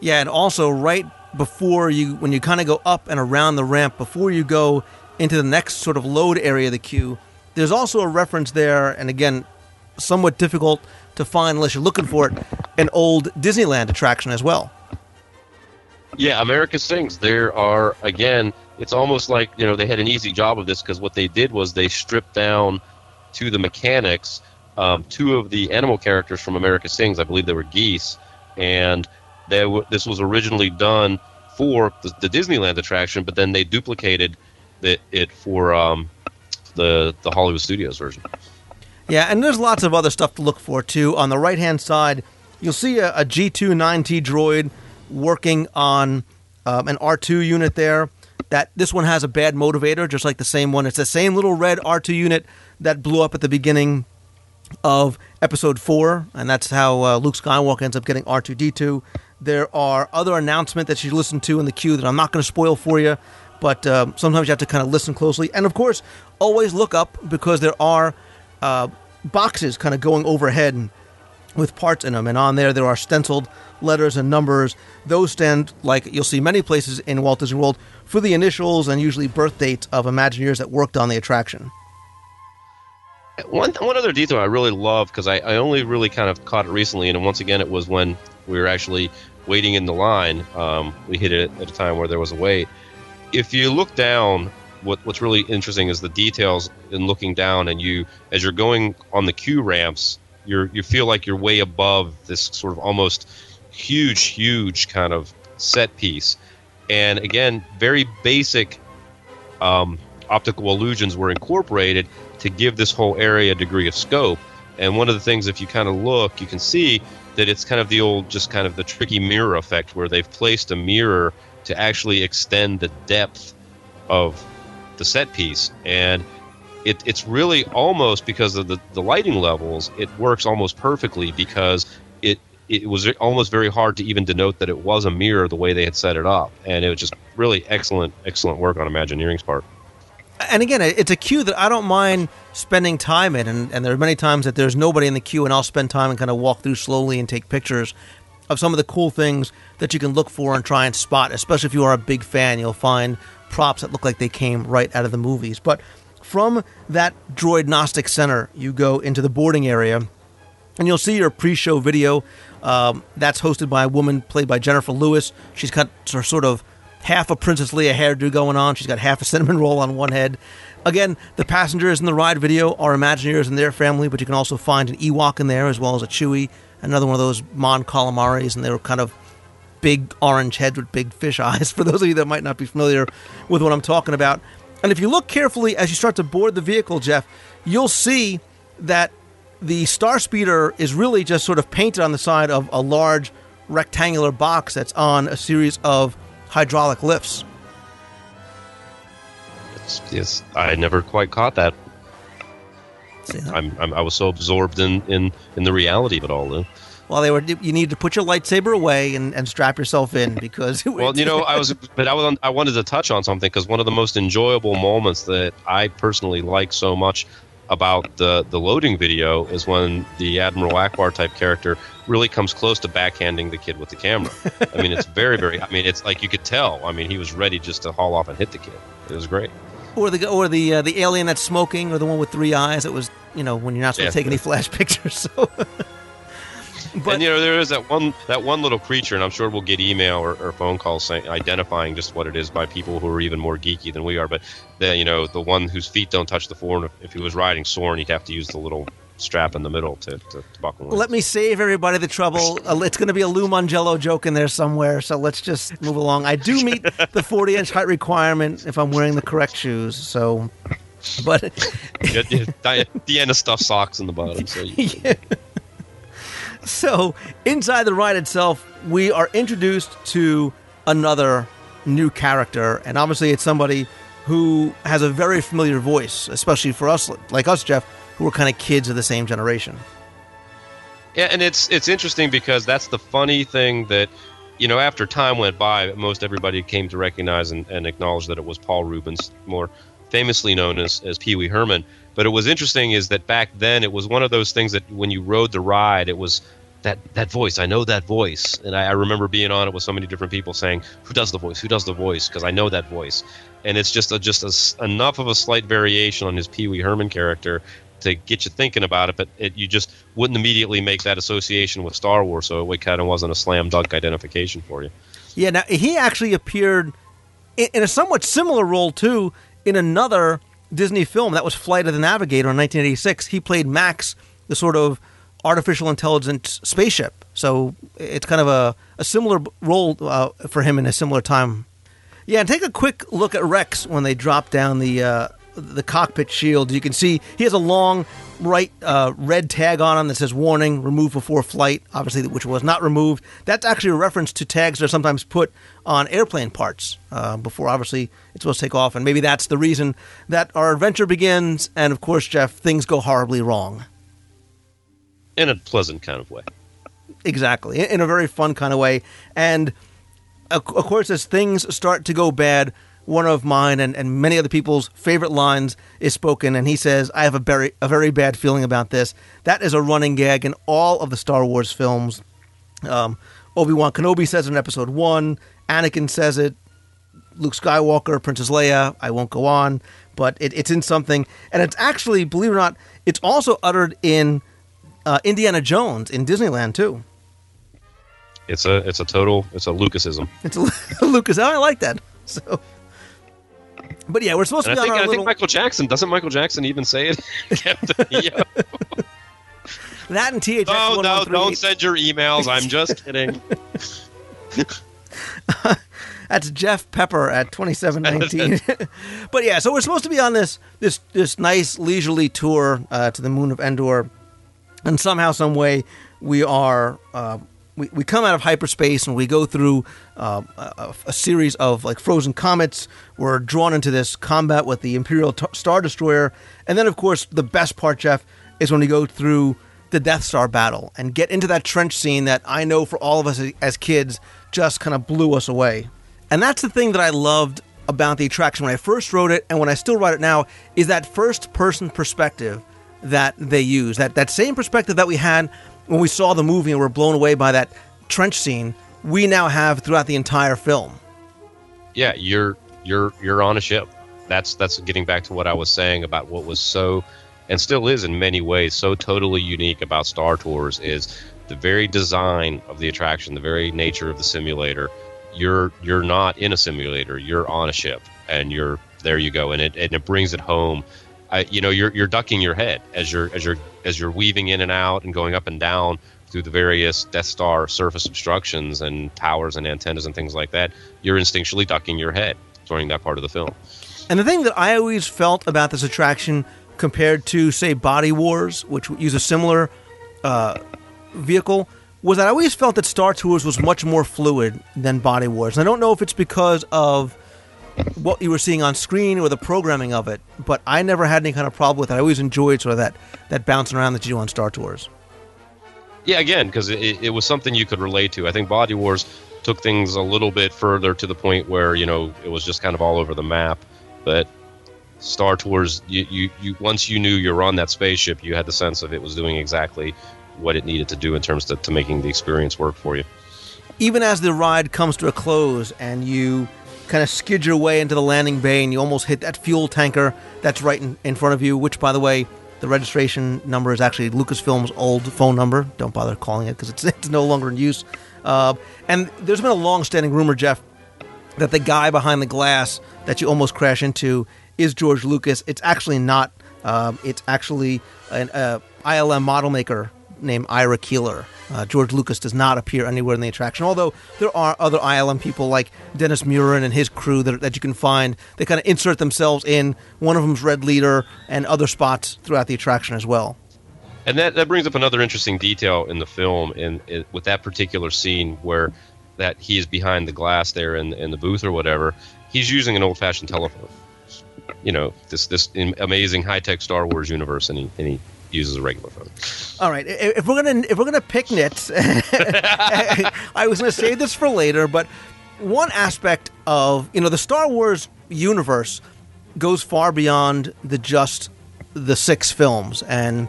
Yeah, and also right before you, when you kind of go up and around the ramp, before you go into the next sort of load area of the queue, there's also a reference there, and again, somewhat difficult to find unless you're looking for it, an old Disneyland attraction as well. Yeah, America Sings. There are again. It's almost like you know they had an easy job of this because what they did was they stripped down to the mechanics um, two of the animal characters from America Sings. I believe they were geese, and they w- this was originally done for the, the, Disneyland attraction, but then they duplicated the, it for um, the the Hollywood Studios version. Yeah, and there's lots of other stuff to look for too. On the right hand side, you'll see a a G2 9T droid working on um, an R2 unit there. That this one has a bad motivator, just like the same one. It's the same little red R2 unit that blew up at the beginning of Episode Four, and that's how uh, Luke Skywalker ends up getting R2D2. There are other announcements that you listen to in the queue that I'm not going to spoil for you, but uh, sometimes you have to kind of listen closely. And of course, always look up because there are uh, boxes kind of going overhead with parts in them, and on there there are stenciled letters and numbers. Those stand, like you'll see many places in Walt Disney World, for the initials and usually birth dates of Imagineers that worked on the attraction. One one other detail I really love because I, I only really kind of caught it recently, and once again it was when we were actually waiting in the line. Um, we hit it at a time where there was a wait. If you look down, what what's really interesting is the details in looking down, and you as you're going on the queue ramps, you you feel like you're way above this sort of almost huge, huge kind of set piece. And again, very basic um, optical illusions were incorporated to give this whole area a degree of scope. And one of the things, if you kind of look, you can see that it's kind of the old, just kind of the tricky mirror effect where they've placed a mirror to actually extend the depth of the set piece. And it, it's really almost because of the, the lighting levels, it works almost perfectly because it it was almost very hard to even denote that it was a mirror the way they had set it up. And it was just really excellent, excellent work on Imagineering's part and again, it's a queue that I don't mind spending time in, and, and there are many times that there's nobody in the queue, and I'll spend time and kind of walk through slowly and take pictures of some of the cool things that you can look for and try and spot. Especially if you are a big fan, you'll find props that look like they came right out of the movies. But from that Droid Gnostic Center, you go into the boarding area, and you'll see your pre-show video. Um, that's hosted by a woman played by Jennifer Lewis. She's got her sort of half a Princess Leia hairdo going on. She's got half a cinnamon roll on one head. Again, the passengers in the ride video are Imagineers and their family, but you can also find an Ewok in there as well as a Chewie, another one of those Mon Calamaris, and they were kind of big orange heads with big fish eyes. For those of you that might not be familiar with what I'm talking about, and if you look carefully as you start to board the vehicle, Jeff, you'll see that the Star Speeder is really just sort of painted on the side of a large rectangular box that's on a series of hydraulic lifts. Yes, yes I never quite caught that. I'm, I'm, i was so absorbed in, in, in the reality of it all. Though. Well, they were. You need to put your lightsaber away and, and strap yourself in because. well, you know, I was, but I was, on, I wanted to touch on something because one of the most enjoyable moments that I personally like so much about the the loading video is when the Admiral Ackbar type character really comes close to backhanding the kid with the camera. I mean, it's very very. I mean, it's like you could tell. I mean, he was ready just to haul off and hit the kid. It was great. Or the or the uh, the alien that's smoking, or the one with three eyes. It was you know when you're not supposed Yeah. to take any flash pictures. So, but and you know there is that one that one little creature, and I'm sure we'll get email or, or phone calls saying identifying just what it is by people who are even more geeky than we are. But the you know the one whose feet don't touch the floor, and if, if he was riding Soarin', he'd have to use the little strap in the middle to, to, to buckle. in. let me save everybody the trouble. It's going to be a Lou Mongello joke in there somewhere. So let's just move along. I do meet the 40 inch height requirement if I'm wearing the correct shoes. So, but Yeah, yeah, Deanna stuffed socks in the bottom. So you, So, inside the ride itself, we are introduced to another new character, and obviously, it's somebody who has a very familiar voice, especially for us, like us, Jeff, who are kind of kids of the same generation. Yeah, and it's it's interesting because that's the funny thing that you know after time went by, most everybody came to recognize and, and acknowledge that it was Paul Reubens, more famously known as as Pee Wee Herman. But it was interesting is that back then it was one of those things that when you rode the ride, it was that that voice. I know that voice, and I, I remember being on it with so many different people saying, "Who does the voice? Who does the voice?" Because I know that voice, and it's just a, just a enough of a slight variation on his Pee Wee Herman character to get you thinking about it, but it, you just wouldn't immediately make that association with Star Wars, so it kind of wasn't a slam dunk identification for you. Yeah, now he actually appeared in, in a somewhat similar role too in another Disney film that was Flight of the Navigator in 1986. He played Max, the sort of artificial intelligence spaceship. So it's kind of a, a similar role uh, for him in a similar time. Yeah, and take a quick look at Rex when they drop down the uh, the cockpit shield. You can see he has a long right uh, red tag on him that says "Warning: Remove before flight." Obviously, which was not removed. That's actually a reference to tags that are sometimes put on airplane parts uh, before, obviously, it's supposed to take off. And maybe that's the reason that our adventure begins. And of course, Jeff, things go horribly wrong. In a pleasant kind of way. Exactly, in a very fun kind of way. And of course, as things start to go bad, one of mine and, and many other people's favorite lines is spoken, and he says, "I have a very a very bad feeling about this." That is a running gag in all of the Star Wars films. Um, Obi Wan Kenobi says it in Episode One. Anakin says it. Luke Skywalker, Princess Leia. I won't go on, but it, it's in something, and it's actually, believe it or not, it's also uttered in uh, Indiana Jones in Disneyland too. It's a it's a total it's a Lucasism. It's a Lucas. I like that. So, but yeah, we're supposed And to I be think on I our think Michael Jackson doesn't Michael Jackson even say it? That and THX. Oh no! Don't send your emails. I'm just kidding. That's Jeff Pepper at 2719. but yeah, so we're supposed to be on this this this nice leisurely tour uh, to the moon of Endor, and somehow, some way, we are uh, we we come out of hyperspace and we go through uh, a, a series of like frozen comets. We're drawn into this combat with the Imperial t- Star Destroyer, and then of course the best part, Jeff, is when we go through the Death Star battle and get into that trench scene that I know for all of us as- kids just kind of blew us away. And that's the thing that I loved about the attraction when I first rode it and when I still ride it now is that first person perspective that they use. That that same perspective that we had when we saw the movie and were blown away by that trench scene, we now have throughout the entire film. yeah, you're you're you're on a ship. That's that's getting back to what I was saying about what was so and still is in many ways so totally unique about Star Tours is the very design of the attraction, the very nature of the simulator. You're you're not in a simulator. You're on a ship, and you're there. You go, and it and it brings it home. I, you know, you're you're ducking your head as you're as you're as you're weaving in and out and going up and down through the various Death Star surface obstructions and towers and antennas and things like that. You're instinctually ducking your head during that part of the film. And the thing that I always felt about this attraction compared to, say, Body Wars, which use a similar uh, vehicle, was that I always felt that Star Tours was much more fluid than Body Wars. And I don't know if it's because of what you were seeing on screen or the programming of it, but I never had any kind of problem with it. I always enjoyed sort of that, that bouncing around that you do on Star Tours. Yeah, again, because it, it was something you could relate to. I think Body Wars took things a little bit further to the point where you know it was just kind of all over the map. But Star Tours, you, you, you once you knew you were on that spaceship, you had the sense of it was doing exactly what it needed to do in terms of to making the experience work for you. Even as the ride comes to a close and you kind of skid your way into the landing bay and you almost hit that fuel tanker that's right in, in front of you, which, by the way, the registration number is actually Lucasfilm's old phone number. Don't bother calling it because it's, it's no longer in use. Uh, and there's been a long standing rumor, Jeff, that the guy behind the glass that you almost crash into is George Lucas. It's actually not. Um, it's actually an uh, ILM model maker named Ira Keeler. Uh, George Lucas does not appear anywhere in the attraction, although there are other ILM people like Dennis Muren and his crew that, that you can find. They kind of insert themselves in. One of them's Red Leader and other spots throughout the attraction as well. And that, that brings up another interesting detail in the film, in with that particular scene where that he is behind the glass there in, in the booth or whatever. He's using an old-fashioned telephone. You know, this this amazing high-tech Star Wars universe, and he, and he uses a regular phone. All right, if we're gonna if we're gonna pick nits, I was gonna save this for later, but one aspect of you know the Star Wars universe goes far beyond the just the six films, and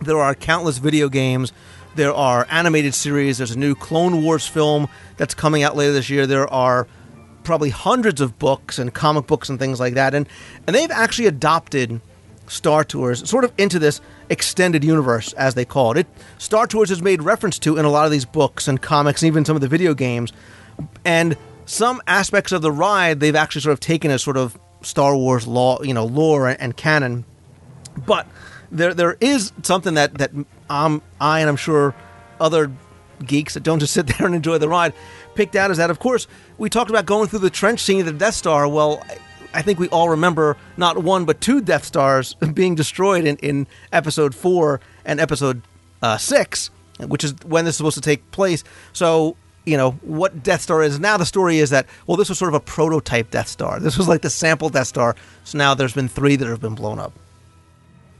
there are countless video games. There are animated series. There's a new Clone Wars film that's coming out later this year. There are probably hundreds of books and comic books and things like that, and and they've actually adopted Star Tours sort of into this extended universe, as they call it. it. Star Tours is made reference to in a lot of these books and comics, and even some of the video games. And some aspects of the ride they've actually sort of taken as sort of Star Wars law, you know, lore and, and canon. But there there is something that that I and I'm sure other geeks that don't just sit there and enjoy the ride picked out is that of course we talked about going through the trench scene of the Death Star. Well, I think we all remember not one but two Death Stars being destroyed in, in episode four and episode uh, six, which is when this is supposed to take place. So, you know, what Death Star is now, the story is that, well, this was sort of a prototype Death Star. This was like the sample Death Star. So now there's been three that have been blown up.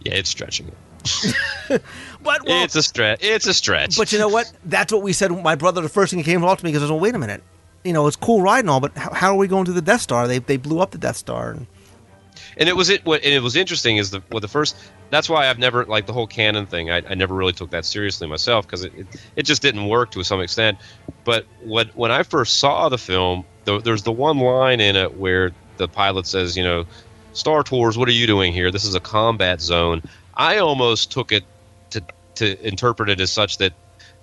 Yeah, it's stretching it. but well, it's a stretch. It's a stretch. But you know what? That's what we said. My brother, the first thing he came to talk to me, because, well, wait a minute you know, it's cool ride and all, but how, how, are we going to the Death Star? They they blew up the Death Star. And, and it was it. What it was interesting is the well, the first. That's why I've never like the whole canon thing. I, I never really took that seriously myself because it, it, it just didn't work to some extent. But when when I first saw the film, the, there's the one line in it where the pilot says, you know, Star Tours, what are you doing here? This is a combat zone. I almost took it to to interpret it as such that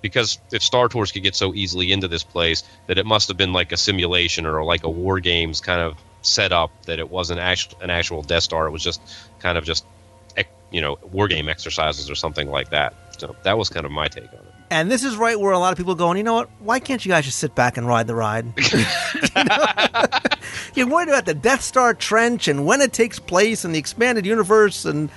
because if Star Tours could get so easily into this place, that it must have been like a simulation or like a war games kind of setup. That it wasn't actual, an actual Death Star. It was just kind of just you know war game exercises or something like that. So that was kind of my take on it. And this is right where a lot of people are going, you know what? Why can't you guys just sit back and ride the ride? you? You're worried about the Death Star trench and when it takes place and the expanded universe and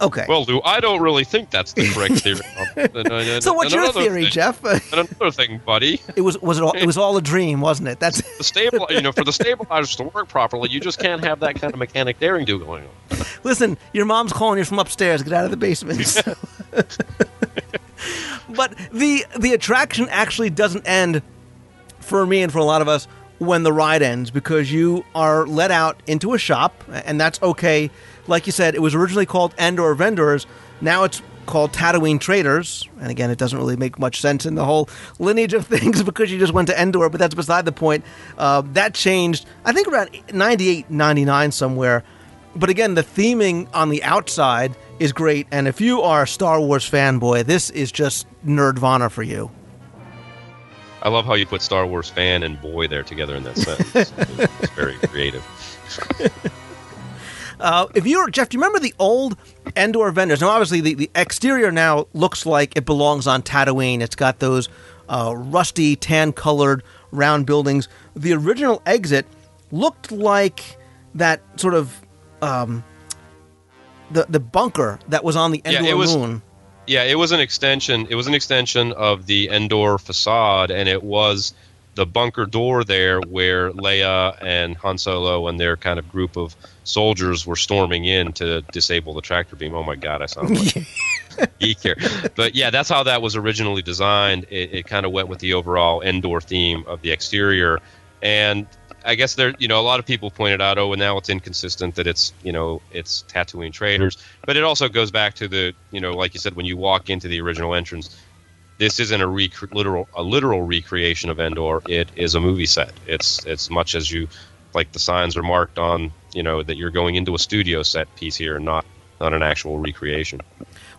Okay. Well, Lou, I don't really think that's the correct theory. so, what's your theory, thing, Jeff? and another thing, buddy. It was was it all, it was all a dream, wasn't it? That's the stable. You know, for the stabilizers to work properly, you just can't have that kind of mechanic daring do going on. Listen, your mom's calling you from upstairs. Get out of the basement. So. but the the attraction actually doesn't end for me and for a lot of us when the ride ends because you are let out into a shop, and that's okay like you said, it was originally called Endor Vendors. Now it's called Tatooine Traders. And again, it doesn't really make much sense in the whole lineage of things because you just went to Endor, but that's beside the point. Uh, that changed, I think, around 98, 99 somewhere. But again, the theming on the outside is great. And if you are a Star Wars fanboy, this is just nerdvana for you. I love how you put Star Wars fan and boy there together in that sentence. it's very creative. Uh, if you're Jeff, do you remember the old Endor vendors? Now, obviously, the, the exterior now looks like it belongs on Tatooine. It's got those uh, rusty, tan-colored round buildings. The original exit looked like that sort of um, the the bunker that was on the Endor yeah, it was, moon. Yeah, it was an extension. It was an extension of the Endor facade, and it was the bunker door there where Leia and Han Solo and their kind of group of soldiers were storming in to disable the tractor beam. Oh my god, I sound like geek here. But yeah, that's how that was originally designed. It, it kind of went with the overall Endor theme of the exterior, and I guess there, you know, a lot of people pointed out, oh, and now it's inconsistent that it's, you know, it's Tatooine traders, but it also goes back to the, you know, like you said, when you walk into the original entrance, this isn't a rec- literal a literal recreation of Endor. It is a movie set. It's it's much as you like the signs are marked on, you know, that you're going into a studio set piece here, not not an actual recreation.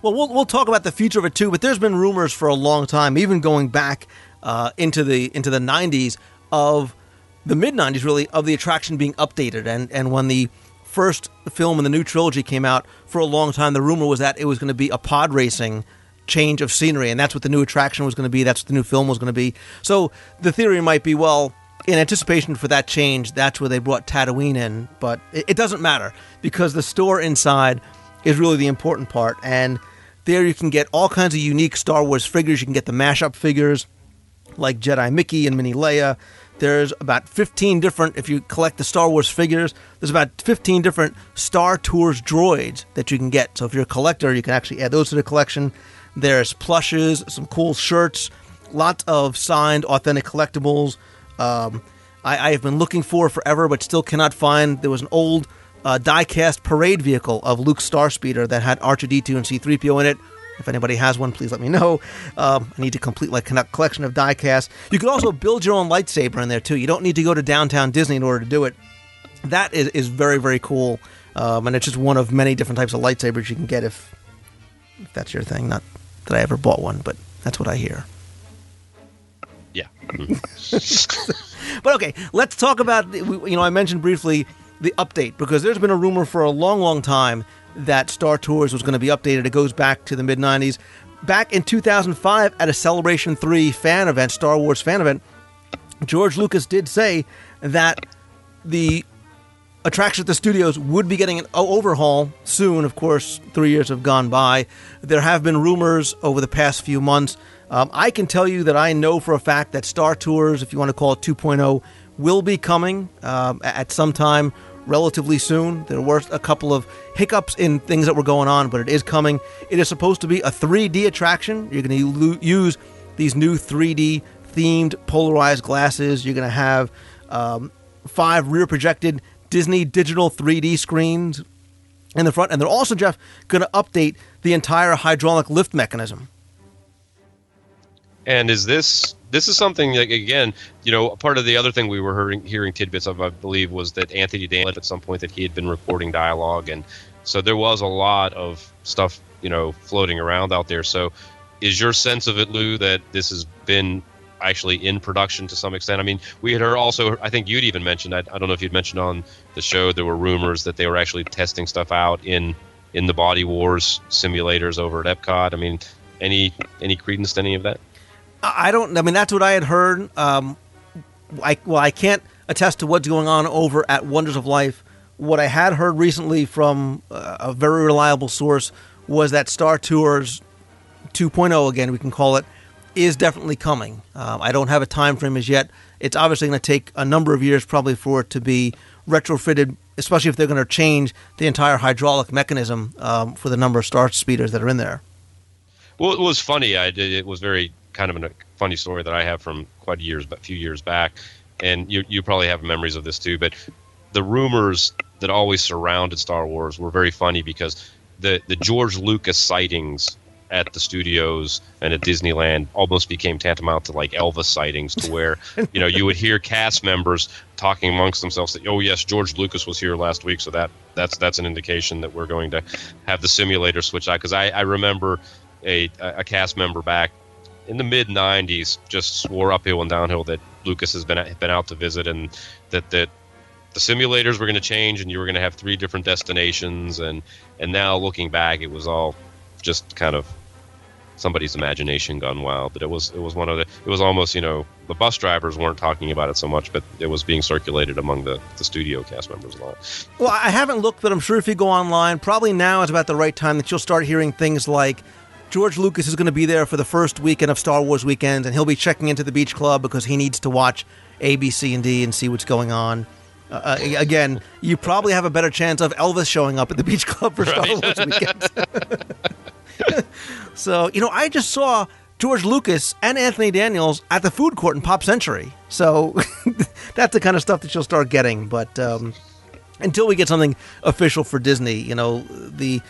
Well, we'll we'll talk about the future of it too. But there's been rumors for a long time, even going back uh, into the into the '90s of the mid '90s, really, of the attraction being updated. And and when the first film in the new trilogy came out, for a long time, the rumor was that it was going to be a pod racing change of scenery, and that's what the new attraction was going to be. That's what the new film was going to be. So the theory might be, well, in anticipation for that change, that's where they brought Tatooine in. But it, it doesn't matter because the store inside is really the important part, and there you can get all kinds of unique Star Wars figures. You can get the mashup figures like Jedi Mickey and Minnie Leia. There's about 15 different, if you collect the Star Wars figures, there's about 15 different Star Tours droids that you can get. So if you're a collector, you can actually add those to the collection. There's plushes, some cool shirts, lots of signed, authentic collectibles. Um, I, I, have been looking for forever, but still cannot find. There was an old uh, die-cast parade vehicle of Luke Starspeeder that had R2D2 and C3PO in it. If anybody has one, please let me know. Um, I need to complete my collection of die-cast. You can also build your own lightsaber in there too. You don't need to go to downtown Disney in order to do it. That is, is very very cool, um, and it's just one of many different types of lightsabers you can get if if that's your thing. Not that I ever bought one, but that's what I hear. Yeah. but okay, let's talk about. You know, I mentioned briefly the update because there's been a rumor for a long, long time that Star Tours was going to be updated. It goes back to the mid 90s. Back in 2005, at a Celebration 3 fan event, Star Wars fan event, George Lucas did say that the attraction at the studios would be getting an overhaul soon. Of course, three years have gone by. There have been rumors over the past few months. Um, I can tell you that I know for a fact that Star Tours, if you want to call it 2.0, will be coming um, at some time relatively soon. There were a couple of hiccups in things that were going on, but it is coming. It is supposed to be a 3D attraction. You're going to use these new 3D themed polarized glasses. You're going to have um, five rear projected Disney digital 3D screens in the front, and they're also, Jeff, going to update the entire hydraulic lift mechanism. And is this this is something like again, you know, part of the other thing we were hearing, hearing tidbits of, I believe, was that Anthony Dan at some point that he had been recording dialogue, and so there was a lot of stuff, you know, floating around out there. So, is your sense of it, Lou, that this has been actually in production to some extent. I mean, we had heard also, I think you'd even mentioned, I, I don't know if you'd mentioned on the show, there were rumors that they were actually testing stuff out in in the Body Wars simulators over at Epcot. I mean, any any credence to any of that? I don't. I mean, that's what I had heard. Um, I well, I can't attest to what's going on over at Wonders of Life. What I had heard recently from uh, a very reliable source was that Star Tours 2.0, again, we can call it, is definitely coming. Um, I don't have a time frame as yet. It's obviously going to take a number of years probably for it to be retrofitted, especially if they're going to change the entire hydraulic mechanism um, for the number of star speeders that are in there. Well, it was funny. I did. It was very kind of a funny story that I have from quite a years, a few years back, and you you probably have memories of this too. But the rumors that always surrounded Star Wars were very funny because the the George Lucas sightings at the studios and at Disneyland almost became tantamount to like Elvis sightings, to where you know you would hear cast members talking amongst themselves that oh yes George Lucas was here last week, so that that's that's an indication that we're going to have the simulator switch out because I, I remember a a cast member back in the mid '90s just swore uphill and downhill that Lucas has been been out to visit and that that the simulators were going to change and you were going to have three different destinations and and now looking back it was all just kind of somebody's imagination gone wild. But it was it was one of the it was almost you know the bus drivers weren't talking about it so much, but it was being circulated among the the studio cast members a lot. Well, I haven't looked, but I'm sure if you go online, probably now is about the right time that you'll start hearing things like. George Lucas is going to be there for the first weekend of Star Wars weekends, and he'll be checking into the beach club because he needs to watch A, B, C, and D and see what's going on. Uh, uh again, you probably have a better chance of Elvis showing up at the beach club for Star right. Wars weekend. so, you know, I just saw George Lucas and Anthony Daniels at the food court in Pop Century. So that's the kind of stuff that you'll start getting. But um, until we get something official for Disney, you know, the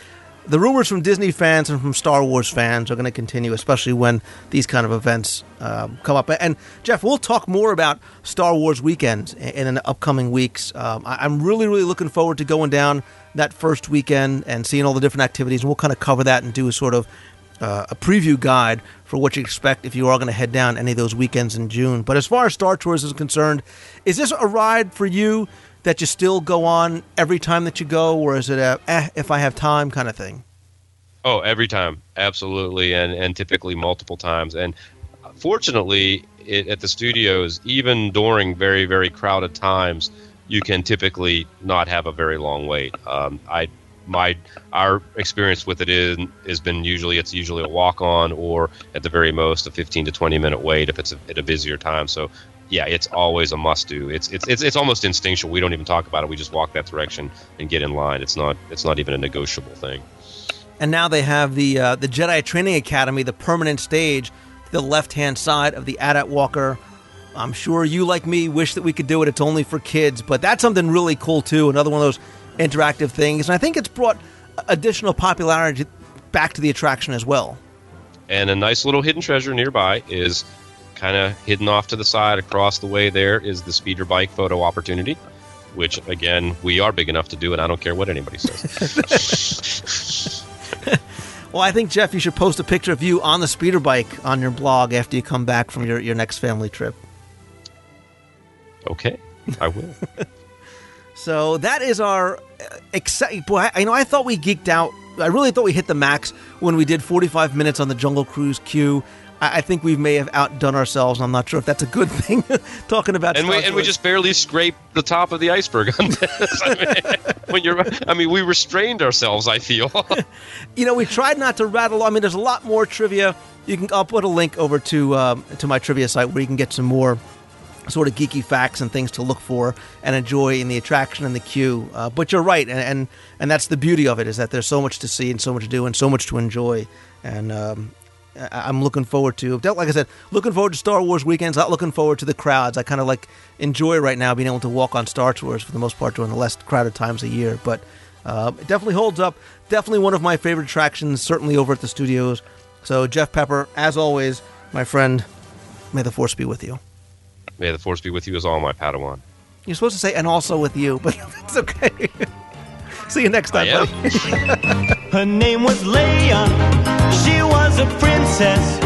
the rumors from Disney fans and from Star Wars fans are going to continue, especially when these kind of events um, come up. And Jeff, we'll talk more about Star Wars weekends in, the upcoming weeks. Um, I, am really, really looking forward to going down that first weekend and seeing all the different activities. And we'll kind of cover that and do a sort of uh, a preview guide for what you expect if you are going to head down any of those weekends in June. But as far as Star Tours is concerned, is this a ride for you that you still go on every time that you go, or is it a eh, if I have time kind of thing? Oh, every time, absolutely, and and typically multiple times. And fortunately, it, at the studios, even during very very crowded times, you can typically not have a very long wait. Um, I my our experience with it is has been usually it's usually a walk on or at the very most a 15 to 20 minute wait if it's a, at a busier time. So yeah, it's always a must do. It's, it's it's it's almost instinctual. We don't even talk about it. We just walk that direction and get in line. It's not it's not even a negotiable thing. And now they have the uh, the Jedi Training Academy, the permanent stage, the left hand side of the AT-AT Walker. I'm sure you, like me, wish that we could do it. It's only for kids, but that's something really cool too. Another one of those interactive things, and I think it's brought additional popularity back to the attraction as well. And a nice little hidden treasure nearby is kind of hidden off to the side across the way there is the speeder bike photo opportunity which again we are big enough to do it i don't care what anybody says. Well i think jeff you should post a picture of you on the speeder bike on your blog after you come back from your, your next family trip. Okay i will. So that is our uh, exciting boy I, know i thought we geeked out. I really thought we hit the max when we did 45 minutes on the jungle cruise queue I think we may have outdone ourselves. I'm not sure if that's a good thing. talking about and we and we just barely scraped the top of the iceberg on this. I mean, when you're, I mean, we restrained ourselves. I feel. you know, we tried not to rattle. I mean, there's a lot more trivia. You can. I'll put a link over to um, to my trivia site where you can get some more sort of geeky facts and things to look for and enjoy in the attraction and the queue. Uh, but you're right, and, and and that's the beauty of it is that there's so much to see and so much to do and so much to enjoy. And um, I'm looking forward to. Like I said, looking forward to Star Wars weekends. Not looking forward to the crowds. I kind of like enjoy right now being able to walk on Star Tours for the most part during the less crowded times a year. But uh, it definitely holds up. Definitely one of my favorite attractions. Certainly over at the studios. So Jeff Pepper, as always, my friend. May the force be with you. May the force be with you as all my Padawan. You're supposed to say and also with you, but it's okay. See you next oh, time, Her name was Leia. She was a princess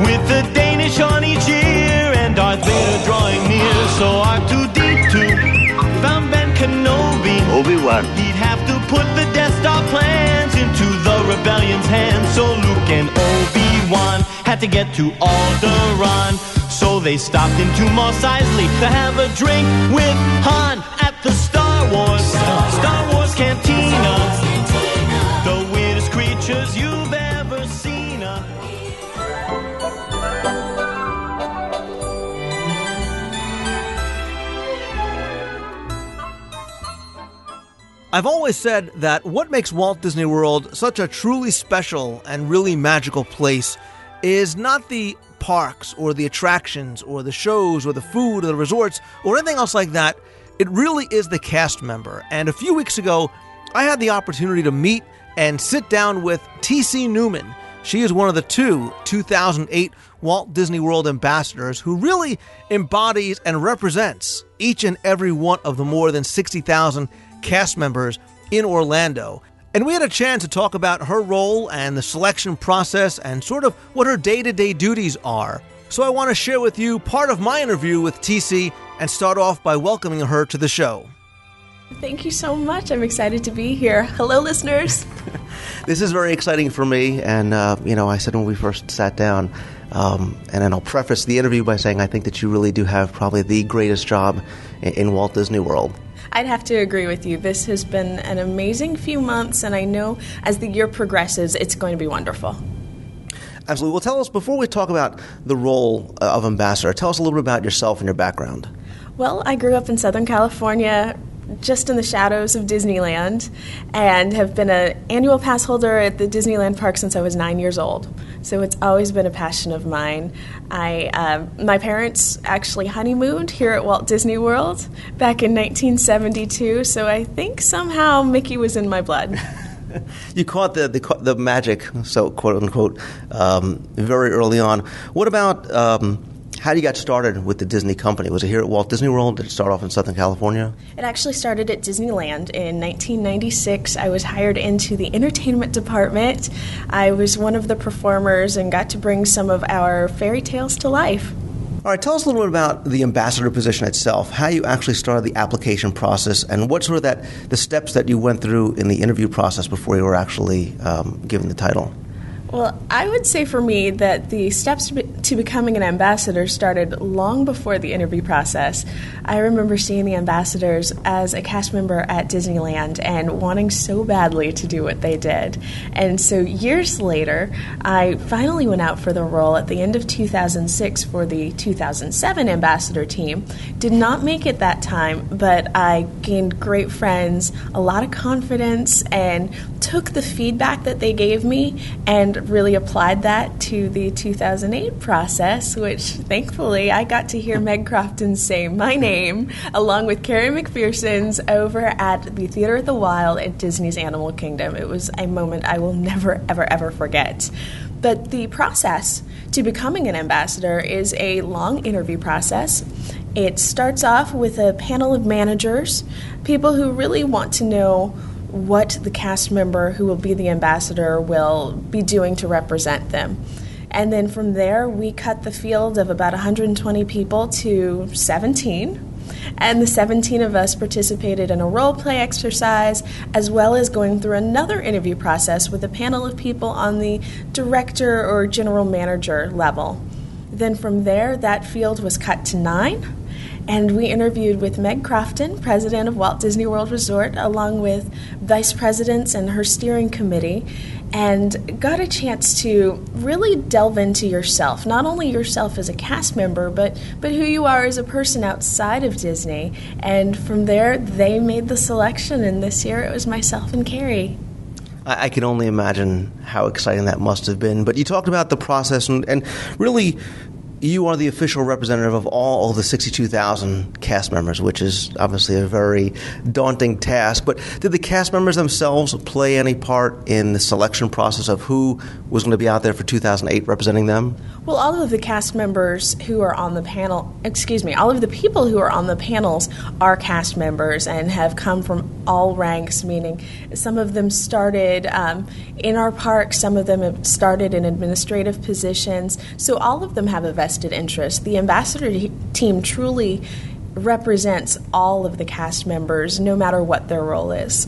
with a Danish on each ear and Darth Vader drawing near. So R2D2 found Ben Kenobi. Obi-Wan. He'd have to put the Death Star plans into the rebellion's hands. So Luke and Obi-Wan had to get to Alderaan. So they stopped into Mos Eisley to have a drink with Han at the Star Wars Star Wars Cantina. The weirdest creatures you've ever seen. I've always said that what makes Walt Disney World such a truly special and really magical place is not the parks or the attractions or the shows or the food or the resorts or anything else like that. It really is the cast member. And a few weeks ago, I had the opportunity to meet and sit down with T.C. Newman. She is one of the two 2008 Walt Disney World ambassadors who really embodies and represents each and every one of the more than 60,000 cast members in Orlando. And we had a chance to talk about her role and the selection process and sort of what her day to day duties are. So I want to share with you part of my interview with TC and start off by welcoming her to the show. Thank you so much. I'm excited to be here. Hello, listeners. this is very exciting for me. And, uh, you know, I said when we first sat down, um, and then I'll preface the interview by saying I think that you really do have probably the greatest job in, in Walt Disney World. I'd have to agree with you. This has been an amazing few months, and I know as the year progresses, it's going to be wonderful. Absolutely. Well, tell us, before we talk about the role uh, of ambassador, tell us a little bit about yourself and your background. Well, I grew up in Southern California, just in the shadows of Disneyland and have been an annual pass holder at the Disneyland park since I was nine years old. So it's always been a passion of mine. I, um, my parents actually honeymooned here at Walt Disney World back in 1972, so I think somehow Mickey was in my blood. you caught the, the, the magic, so quote unquote, um, very early on. What about um, how do you got started with the Disney company? Was it here at Walt Disney World? Did it start off in Southern California? It actually started at Disneyland in 1996. I was hired into the entertainment department. I was one of the performers and got to bring some of our fairy tales to life. All right, tell us a little bit about the ambassador position itself, how you actually started the application process, and what sort of that the steps that you went through in the interview process before you were actually um, given the title. Well, I would say for me that the steps to becoming an ambassador started long before the interview process. I remember seeing the ambassadors as a cast member at Disneyland and wanting so badly to do what they did. And so years later, I finally went out for the role at the end of 2006 for the 2007 ambassador team. Did not make it that time, but I gained great friends, a lot of confidence, and took the feedback that they gave me and really applied that to the 2008 process, which thankfully I got to hear Meg Crofton say my name along with Carrie McPherson's over at the Theater of the Wild at Disney's Animal Kingdom. It was a moment I will never, ever, ever forget. But the process to becoming an ambassador is a long interview process. It starts off with a panel of managers, people who really want to know what the cast member who will be the ambassador will be doing to represent them. And then from there, we cut the field of about 120 people to 17. And the 17 of us participated in a role play exercise, as well as going through another interview process with a panel of people on the director or general manager level. Then from there, that field was cut to nine and we interviewed with Meg Crofton, president of Walt Disney World Resort, along with vice presidents and her steering committee, and got a chance to really delve into yourself, not only yourself as a cast member, but, but who you are as a person outside of Disney. And from there, they made the selection, and this year it was myself and Carrie. I, can only imagine how exciting that must have been. But you talked about the process and, and really you are the official representative of all of the 62,000 cast members, which is obviously a very daunting task. But did the cast members themselves play any part in the selection process of who was going to be out there for 2008 representing them? Well, all of the cast members who are on the panel, excuse me, all of the people who are on the panels are cast members and have come from all ranks, meaning some of them started um, in our park, some of them have started in administrative positions. So all of them have a vested interest. The ambassador team truly represents all of the cast members, no matter what their role is.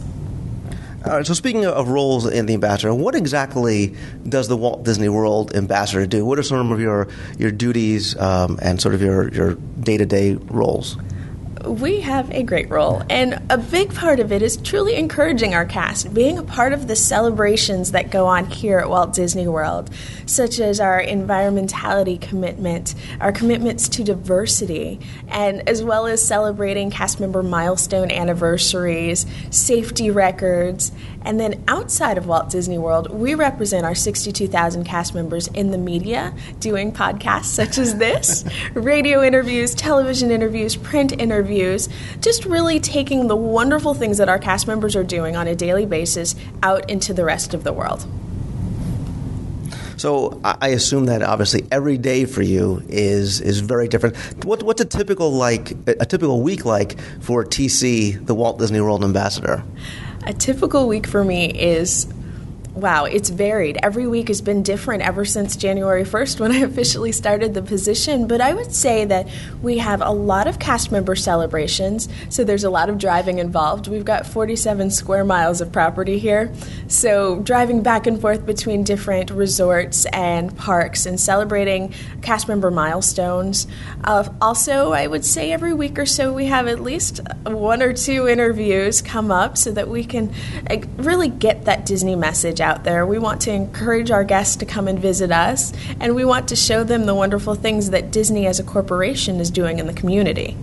All right, so speaking of roles in the ambassador, what exactly does the Walt Disney World ambassador do? What are some of your your duties um, and sort of your your day to day roles? We have a great role, and a big part of it is truly encouraging our cast, being a part of the celebrations that go on here at Walt Disney World, such as our environmentality commitment, our commitments to diversity, and as well as celebrating cast member milestone anniversaries, safety records, and then outside of Walt Disney World, we represent our 62,000 cast members in the media, doing podcasts such as this, radio interviews, television interviews, print interviews, just really taking the wonderful things that our cast members are doing on a daily basis out into the rest of the world. So I assume that obviously every day for you is is very different. What, what's a typical like a typical week like for TC, the Walt Disney World ambassador? A typical week for me is wow, it's varied. Every week has been different ever since January 1st when I officially started the position. But I would say that we have a lot of cast member celebrations, so there's a lot of driving involved. We've got 47 square miles of property here, so driving back and forth between different resorts and parks and celebrating cast member milestones. Uh, also, I would say every week or so we have at least one or two interviews come up so that we can uh, really get that Disney message out there. We want to encourage our guests to come and visit us, and we want to show them the wonderful things that Disney as a corporation is doing in the community.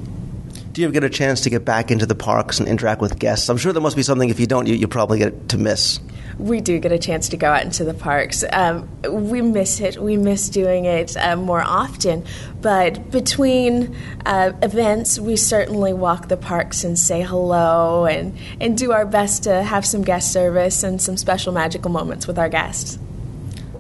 Do you get a chance to get back into the parks and interact with guests? I'm sure there must be something. If you don't, you, you probably get to miss. We do get a chance to go out into the parks. Um, we miss it. We miss doing it uh, more often. But between uh, events, we certainly walk the parks and say hello and, and do our best to have some guest service and some special magical moments with our guests.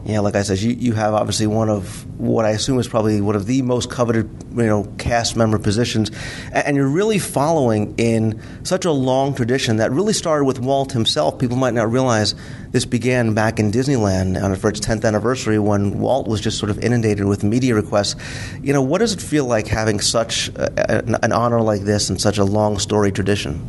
Yeah, like I said, you, you have obviously one of what I assume is probably one of the most coveted, you know, cast member positions, and you're really following in such a long tradition that really started with Walt himself. People might not realize this began back in Disneyland for its 10th anniversary when Walt was just sort of inundated with media requests. You know, what does it feel like having such a, an honor like this and such a long story tradition?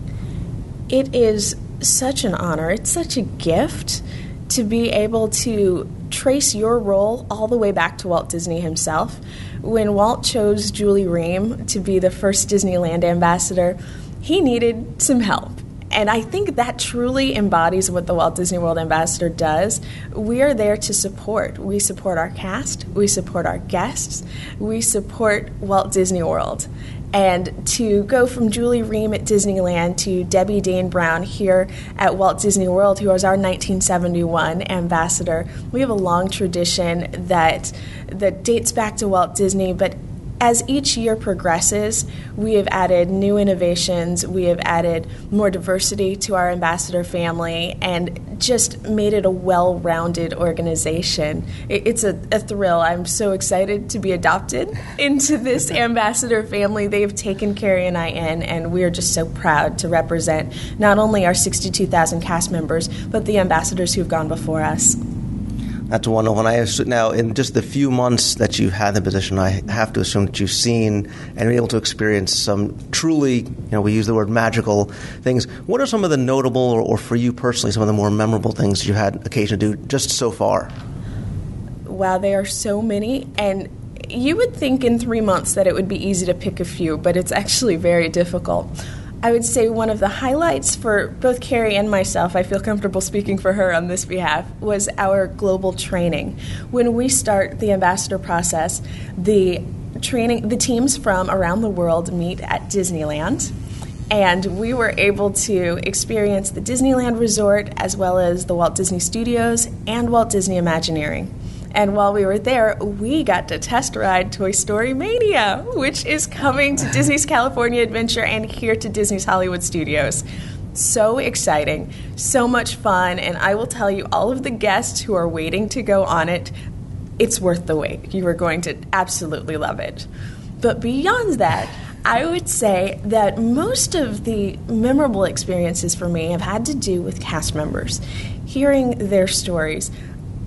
It is such an honor. It's such a gift to be able to trace your role all the way back to Walt Disney himself. When Walt chose Julie Reihm to be the first Disneyland ambassador, he needed some help. And I think that truly embodies what the Walt Disney World Ambassador does. We are there to support. We support our cast, we support our guests, we support Walt Disney World. And to go from Julie Reihm at Disneyland to Debbie Dane Brown here at Walt Disney World, who was our 1971 ambassador, we have a long tradition that that dates back to Walt Disney, but as each year progresses, we have added new innovations, we have added more diversity to our ambassador family, and just made it a well rounded organization. It's a, a, thrill. I'm so excited to be adopted into this ambassador family. They've taken Carrie and I in, and we are just so proud to represent not only our 62,000 cast members, but the ambassadors who've gone before us. That's wonderful. And I now, in just the few months that you've had the position, I have to assume that you've seen and been able to experience some truly, you know, we use the word magical things. What are some of the notable, or, or for you personally, some of the more memorable things you had occasion to do just so far? Wow, there are so many. And you would think in three months that it would be easy to pick a few, but it's actually very difficult. I would say one of the highlights for both Carrie and myself, I feel comfortable speaking for her on this behalf, was our global training. When we start the ambassador process, the training the teams from around the world meet at Disneyland and we were able to experience the Disneyland Resort as well as the Walt Disney Studios and Walt Disney Imagineering. And while we were there, we got to test ride Toy Story Mania, which is coming to Disney's California Adventure and here to Disney's Hollywood Studios. So exciting, so much fun, and I will tell you, all of the guests who are waiting to go on it, it's worth the wait. You are going to absolutely love it. But beyond that, I would say that most of the memorable experiences for me have had to do with cast members, hearing their stories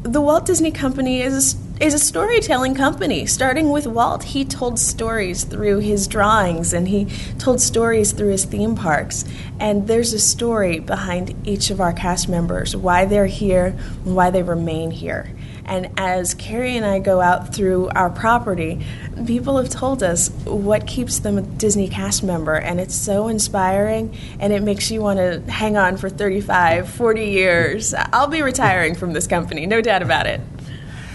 the Walt Disney Company is is a storytelling company. Starting with Walt, he told stories through his drawings and he told stories through his theme parks. And there's a story behind each of our cast members, why they're here, and why they remain here. And as Carrie and I go out through our property, people have told us what keeps them a Disney cast member. And it's so inspiring and it makes you want to hang on for 35, 40 years. I'll be retiring from this company, no doubt about it.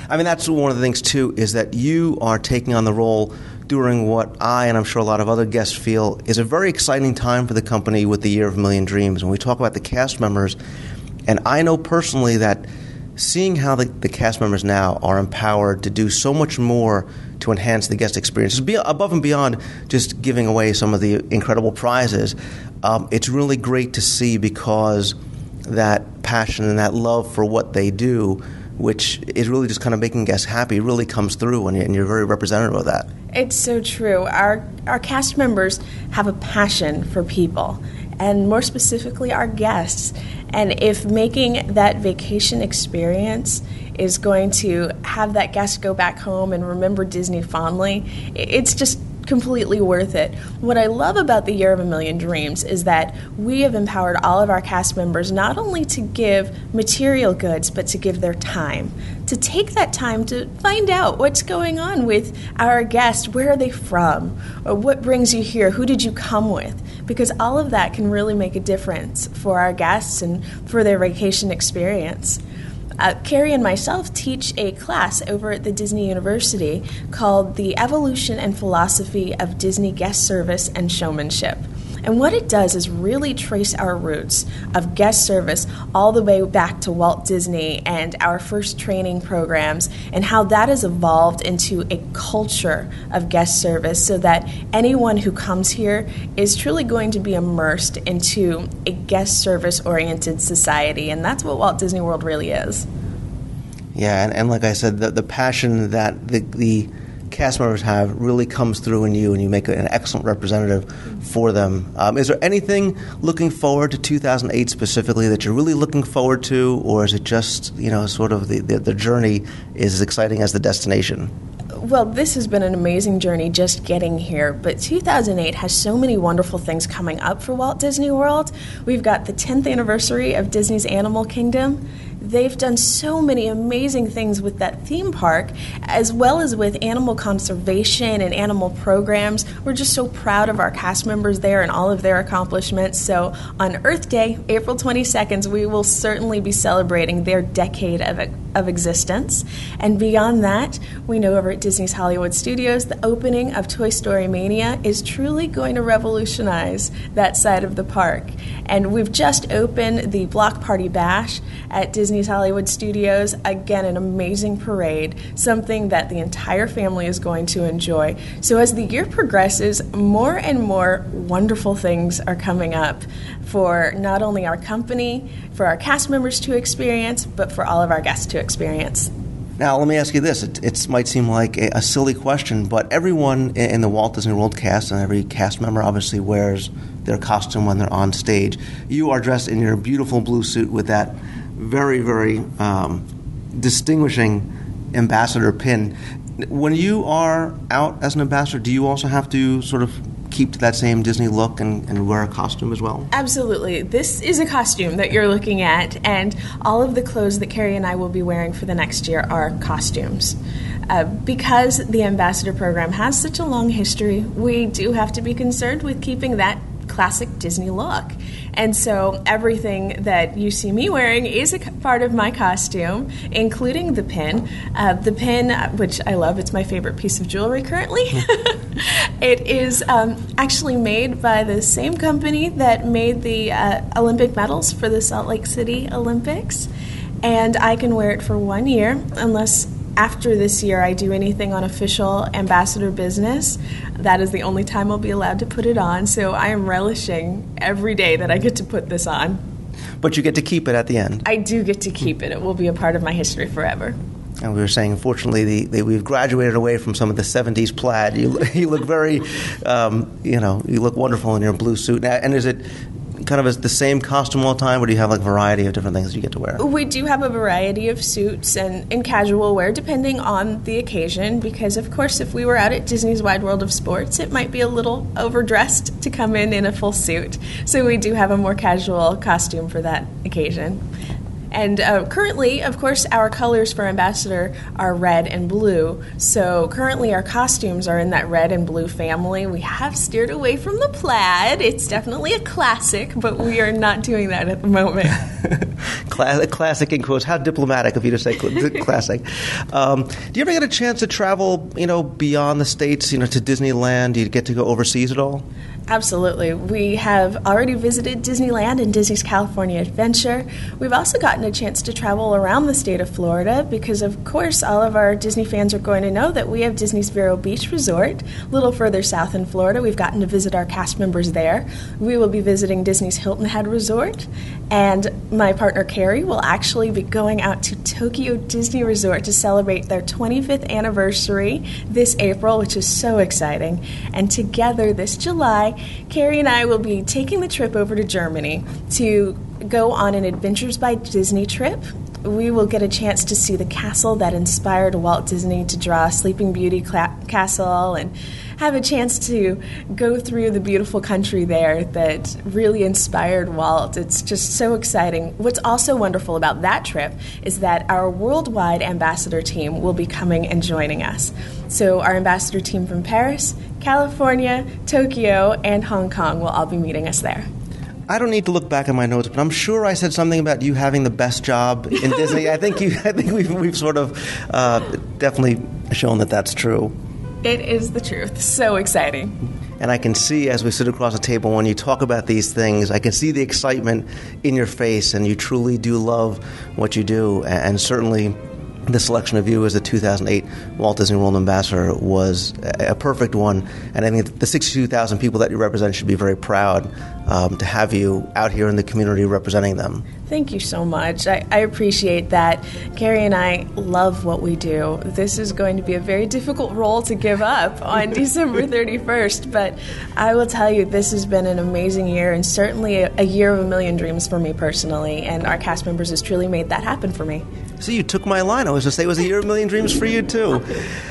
I mean, that's one of the things, too, is that you are taking on the role during what I and I'm sure a lot of other guests feel is a very exciting time for the company with the Year of a Million Dreams. When we talk about the cast members, and I know personally that seeing how the, the cast members now are empowered to do so much more to enhance the guest experience, be above and beyond just giving away some of the incredible prizes, um, it's really great to see because that passion and that love for what they do, which is really just kind of making guests happy, really comes through, and, and you're very representative of that. It's so true. Our our cast members have a passion for people, and more specifically, our guests. And if making that vacation experience is going to have that guest go back home and remember Disney fondly, it's just completely worth it. What I love about the Year of a Million Dreams is that we have empowered all of our cast members not only to give material goods, but to give their time. To take that time to find out what's going on with our guests. Where are they from? Or what brings you here? Who did you come with? Because all of that can really make a difference for our guests and for their vacation experience. Uh, Carrie and myself teach a class over at the Disney University called The Evolution and Philosophy of Disney Guest Service and Showmanship. And what it does is really trace our roots of guest service all the way back to Walt Disney and our first training programs, and how that has evolved into a culture of guest service so that anyone who comes here is truly going to be immersed into a guest service oriented society. And that's what Walt Disney World really is. Yeah, and, and like I said, the, the passion that the, the cast members have really comes through in you, and you make an excellent representative for them. Um, is there anything looking forward to 2008 specifically that you're really looking forward to, or is it just you know sort of the, the, the journey is as exciting as the destination? Well, this has been an amazing journey just getting here, but 2008 has so many wonderful things coming up for Walt Disney World. We've got the 10th anniversary of Disney's Animal Kingdom. They've done so many amazing things with that theme park, as well as with animal conservation and animal programs. We're just so proud of our cast members there and all of their accomplishments. So, on Earth Day, April 22nd, we will certainly be celebrating their decade of, of existence. And beyond that, we know over at Disney's Hollywood Studios, the opening of Toy Story Mania is truly going to revolutionize that side of the park. And we've just opened the Block Party Bash at Disney Disney's Hollywood Studios. Again, an amazing parade, something that the entire family is going to enjoy. So, as the year progresses, more and more wonderful things are coming up for not only our company, for our cast members to experience, but for all of our guests to experience. Now, let me ask you this. It, it might seem like a, a, silly question, but everyone in the Walt Disney World cast and every cast member obviously wears their costume when they're on stage. You are dressed in your beautiful blue suit with that very, very um, distinguishing ambassador pin. When you are out as an ambassador, do you also have to sort of keep to that same Disney look and, and, wear a costume as well? Absolutely. This is a costume that you're looking at, and all of the clothes that Carrie and I will be wearing for the next year are costumes. Uh, because the ambassador program has such a long history, we do have to be concerned with keeping that classic Disney look. And so everything that you see me wearing is a part of my costume, including the pin. Uh, the pin, which I love, it's my favorite piece of jewelry currently. it is um, actually made by the same company that made the uh, Olympic medals for the Salt Lake City Olympics. And I can wear it for one year unless after this year I do anything on official ambassador business, that is the only time I'll be allowed to put it on. So I am relishing every day that I get to put this on. But you get to keep it at the end. I do get to keep it. It will be a part of my history forever. And we were saying, unfortunately, the, the, we've graduated away from some of the '70s plaid. You, you look very, um, you know, you look wonderful in your blue suit. And is it kind of the same costume all the time, or do you have like a variety of different things you get to wear? We do have a variety of suits and, and casual wear depending on the occasion. Because of course, if we were out at Disney's Wide World of Sports, it might be a little overdressed to come in in a full suit. So we do have a more casual costume for that occasion. And uh, currently, of course, our colors for Ambassador are red and blue. So currently, our costumes are in that red and blue family. We have steered away from the plaid. It's definitely a classic, but we are not doing that at the moment. classic in quotes. How diplomatic of you to say classic. Um, do you ever get a chance to travel, you know, beyond the states, you know, to Disneyland? Do you get to go overseas at all? Absolutely. We have already visited Disneyland and Disney's California Adventure. We've also gotten a chance to travel around the state of Florida because, of course, all of our Disney fans are going to know that we have Disney's Vero Beach Resort. A little further south in Florida, we've gotten to visit our cast members there. We will be visiting Disney's Hilton Head Resort, and my partner Carrie will actually be going out to Tokyo Disney Resort to celebrate their 25th anniversary this April, which is so exciting. And together this July, Carrie and I will be taking the trip over to Germany to go on an Adventures by Disney trip. We will get a chance to see the castle that inspired Walt Disney to draw Sleeping Beauty cla- Castle and have a chance to go through the beautiful country there that really inspired Walt. It's just so exciting. What's also wonderful about that trip is that our worldwide ambassador team will be coming and joining us. So, our ambassador team from Paris, California, Tokyo, and Hong Kong will all be meeting us there. I don't need to look back at my notes, but I'm sure I said something about you having the best job in Disney. I think you, I think we've, we've sort of uh, definitely shown that that's true. It is the truth. So exciting. And I can see as we sit across the table when you talk about these things, I can see the excitement in your face, and you truly do love what you do. And certainly, the selection of you as the 2008 Walt Disney World Ambassador was a perfect one, and I think the 62,000 people that you represent should be very proud um, to have you out here in the community representing them. Thank you so much. I, I, appreciate that. Carrie and I love what we do. This is going to be a very difficult role to give up on December 31st, but I will tell you, this has been an amazing year and certainly a, a year of a million dreams for me personally, and our cast members has truly made that happen for me. See, you took my line. I was going to say it was a year of a million dreams for you, too.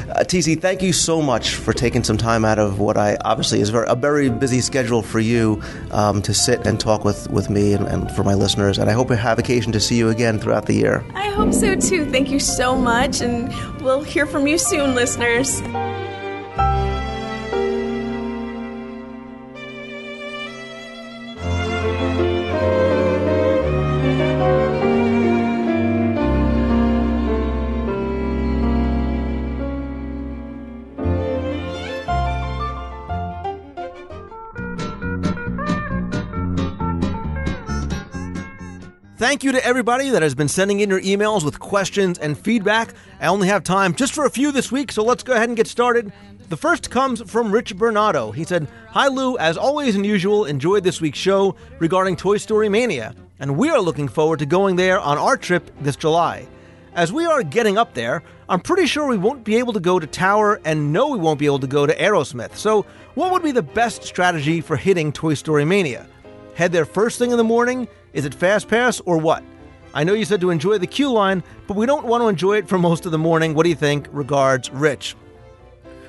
Uh, TC, thank you so much for taking some time out of what I obviously is a very busy schedule for you um, Um, to sit and talk with, with me and, and for my listeners. And I hope we have occasion to see you again throughout the year. I hope so, too. Thank you so much. And we'll hear from you soon, listeners. Thank you to everybody that has been sending in your emails with questions and feedback. I only have time just for a few this week, so let's go ahead and get started. The first comes from Rich Bernardo. He said, Hi Lou, as always and usual, enjoyed this week's show regarding Toy Story Mania, and we are looking forward to going there on our trip this July. As we are getting up there, I'm pretty sure we won't be able to go to Tower and know we won't be able to go to Aerosmith. So, what would be the best strategy for hitting Toy Story Mania? Head there first thing in the morning, is it Fast Pass or what? I know you said to enjoy the queue line, but we don't want to enjoy it for most of the morning. What do you think? Regards, Rich.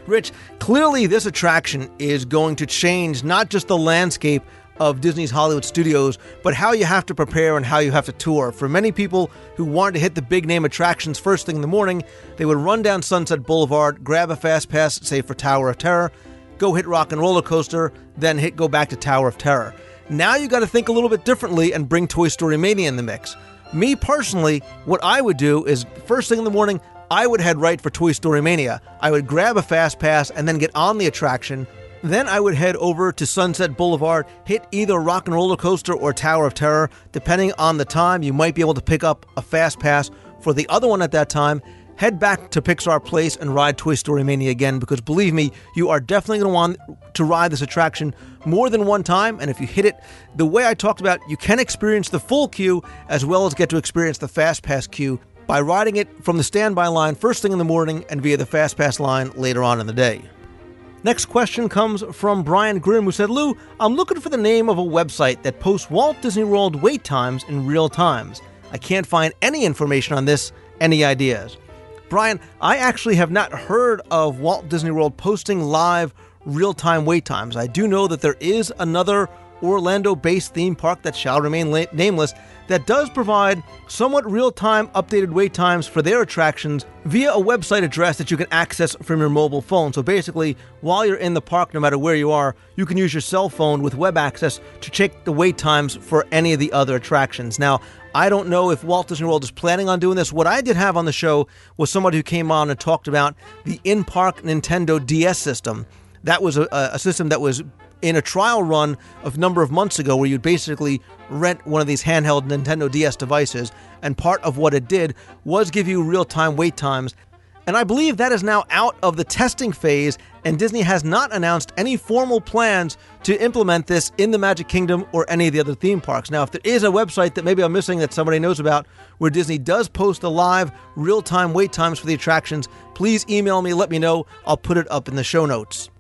Rich, clearly this attraction is going to change not just the landscape of Disney's Hollywood studios, but how you have to prepare and how you have to tour. For many people who wanted to hit the big name attractions first thing in the morning, they would run down Sunset Boulevard, grab a fast pass, say for Tower of Terror, go hit Rock and Roller Coaster, then hit go back to Tower of Terror. Now you got to think a little bit differently and bring Toy Story Mania in the mix. Me personally, what I would do is first thing in the morning, I would head right for Toy Story Mania. I would grab a fast pass and then get on the attraction. Then I would head over to Sunset Boulevard, hit either Rock and Roller Coaster or Tower of Terror. Depending on the time, you might be able to pick up a fast pass for the other one at that time head back to Pixar Place and ride Toy Story Mania again because believe me, you are definitely going to want to ride this attraction more than one time. And if you hit it the way I talked about, you can experience the full queue as well as get to experience the Fast Pass queue by riding it from the standby line first thing in the morning and via the Fast Pass line later on in the day. Next question comes from Brian Grimm, who said, Lou, I'm looking for the name of a website that posts Walt Disney World wait times in real times. I can't find any information on this. Any ideas? Brian, I actually have not heard of Walt Disney World posting live real time wait times. I do know that there is another Orlando based theme park that shall remain la- nameless that does provide somewhat real time updated wait times for their attractions via a website address that you can access from your mobile phone. So basically, while you're in the park, no matter where you are, you can use your cell phone with web access to check the wait times for any of the other attractions. Now, I don't know if Walt Disney World is planning on doing this. What I did have on the show was somebody who came on and talked about the in park Nintendo DS system. That was a, a system that was in a trial run of number of months ago where you'd basically rent one of these handheld Nintendo DS devices and part of what it did was give you real-time wait times and I believe that is now out of the testing phase and Disney has not announced any formal plans to implement this in the Magic Kingdom or any of the other theme parks. Now, if there is a website that maybe I'm missing that somebody knows about where Disney does post the live real-time wait times for the attractions, please email me, let me know. I'll put it up in the show notes.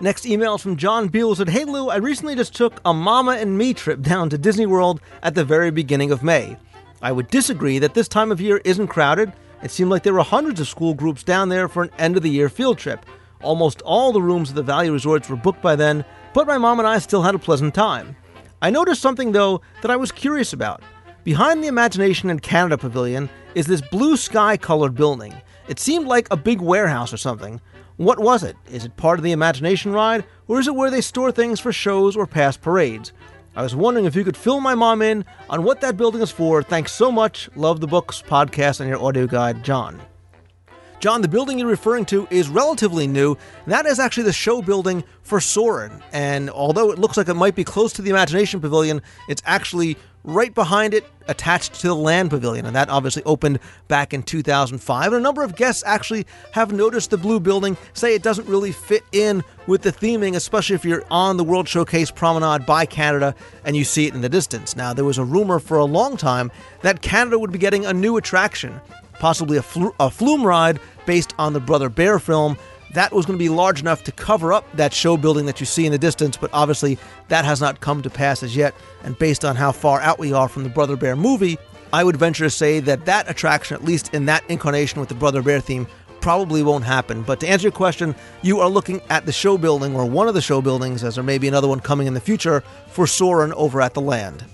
Next email is from John Beal said, Hey Lou, I recently just took a mama and me trip down to Disney World at the very beginning of May. I would disagree that this time of year isn't crowded. It seemed like there were hundreds of school groups down there for an end of the year field trip. Almost all the rooms at the Value Resorts were booked by then, but my mom and I still had a pleasant time. I noticed something, though, that I was curious about. Behind the Imagination in Canada Pavilion is this blue sky colored building. It seemed like a big warehouse or something. What was it? Is it part of the Imagination ride, or is it where they store things for shows or past parades? I was wondering if you could fill my mom in on what that building is for. Thanks so much. Love the books, podcast, and your audio guide, John. John, the building you're referring to is relatively new. That is actually the show building for Soarin'. And although it looks like it might be close to the Imagination Pavilion, it's actually right behind it, attached to the Land Pavilion. And that obviously opened back in 2005. And a number of guests actually have noticed the blue building, say it doesn't really fit in with the theming, especially if you're on the World Showcase Promenade by Canada and you see it in the distance. Now, there was a rumor for a long time that Canada would be getting a new attraction possibly a, flu- a flume ride based on the Brother Bear film. That was going to be large enough to cover up that show building that you see in the distance, but obviously that has not come to pass as yet. And based on how far out we are from the Brother Bear movie, I would venture to say that that attraction, at least in that incarnation with the Brother Bear theme, probably won't happen. But to answer your question, you are looking at the show building or one of the show buildings, as there may be another one coming in the future for Soarin' over at the land.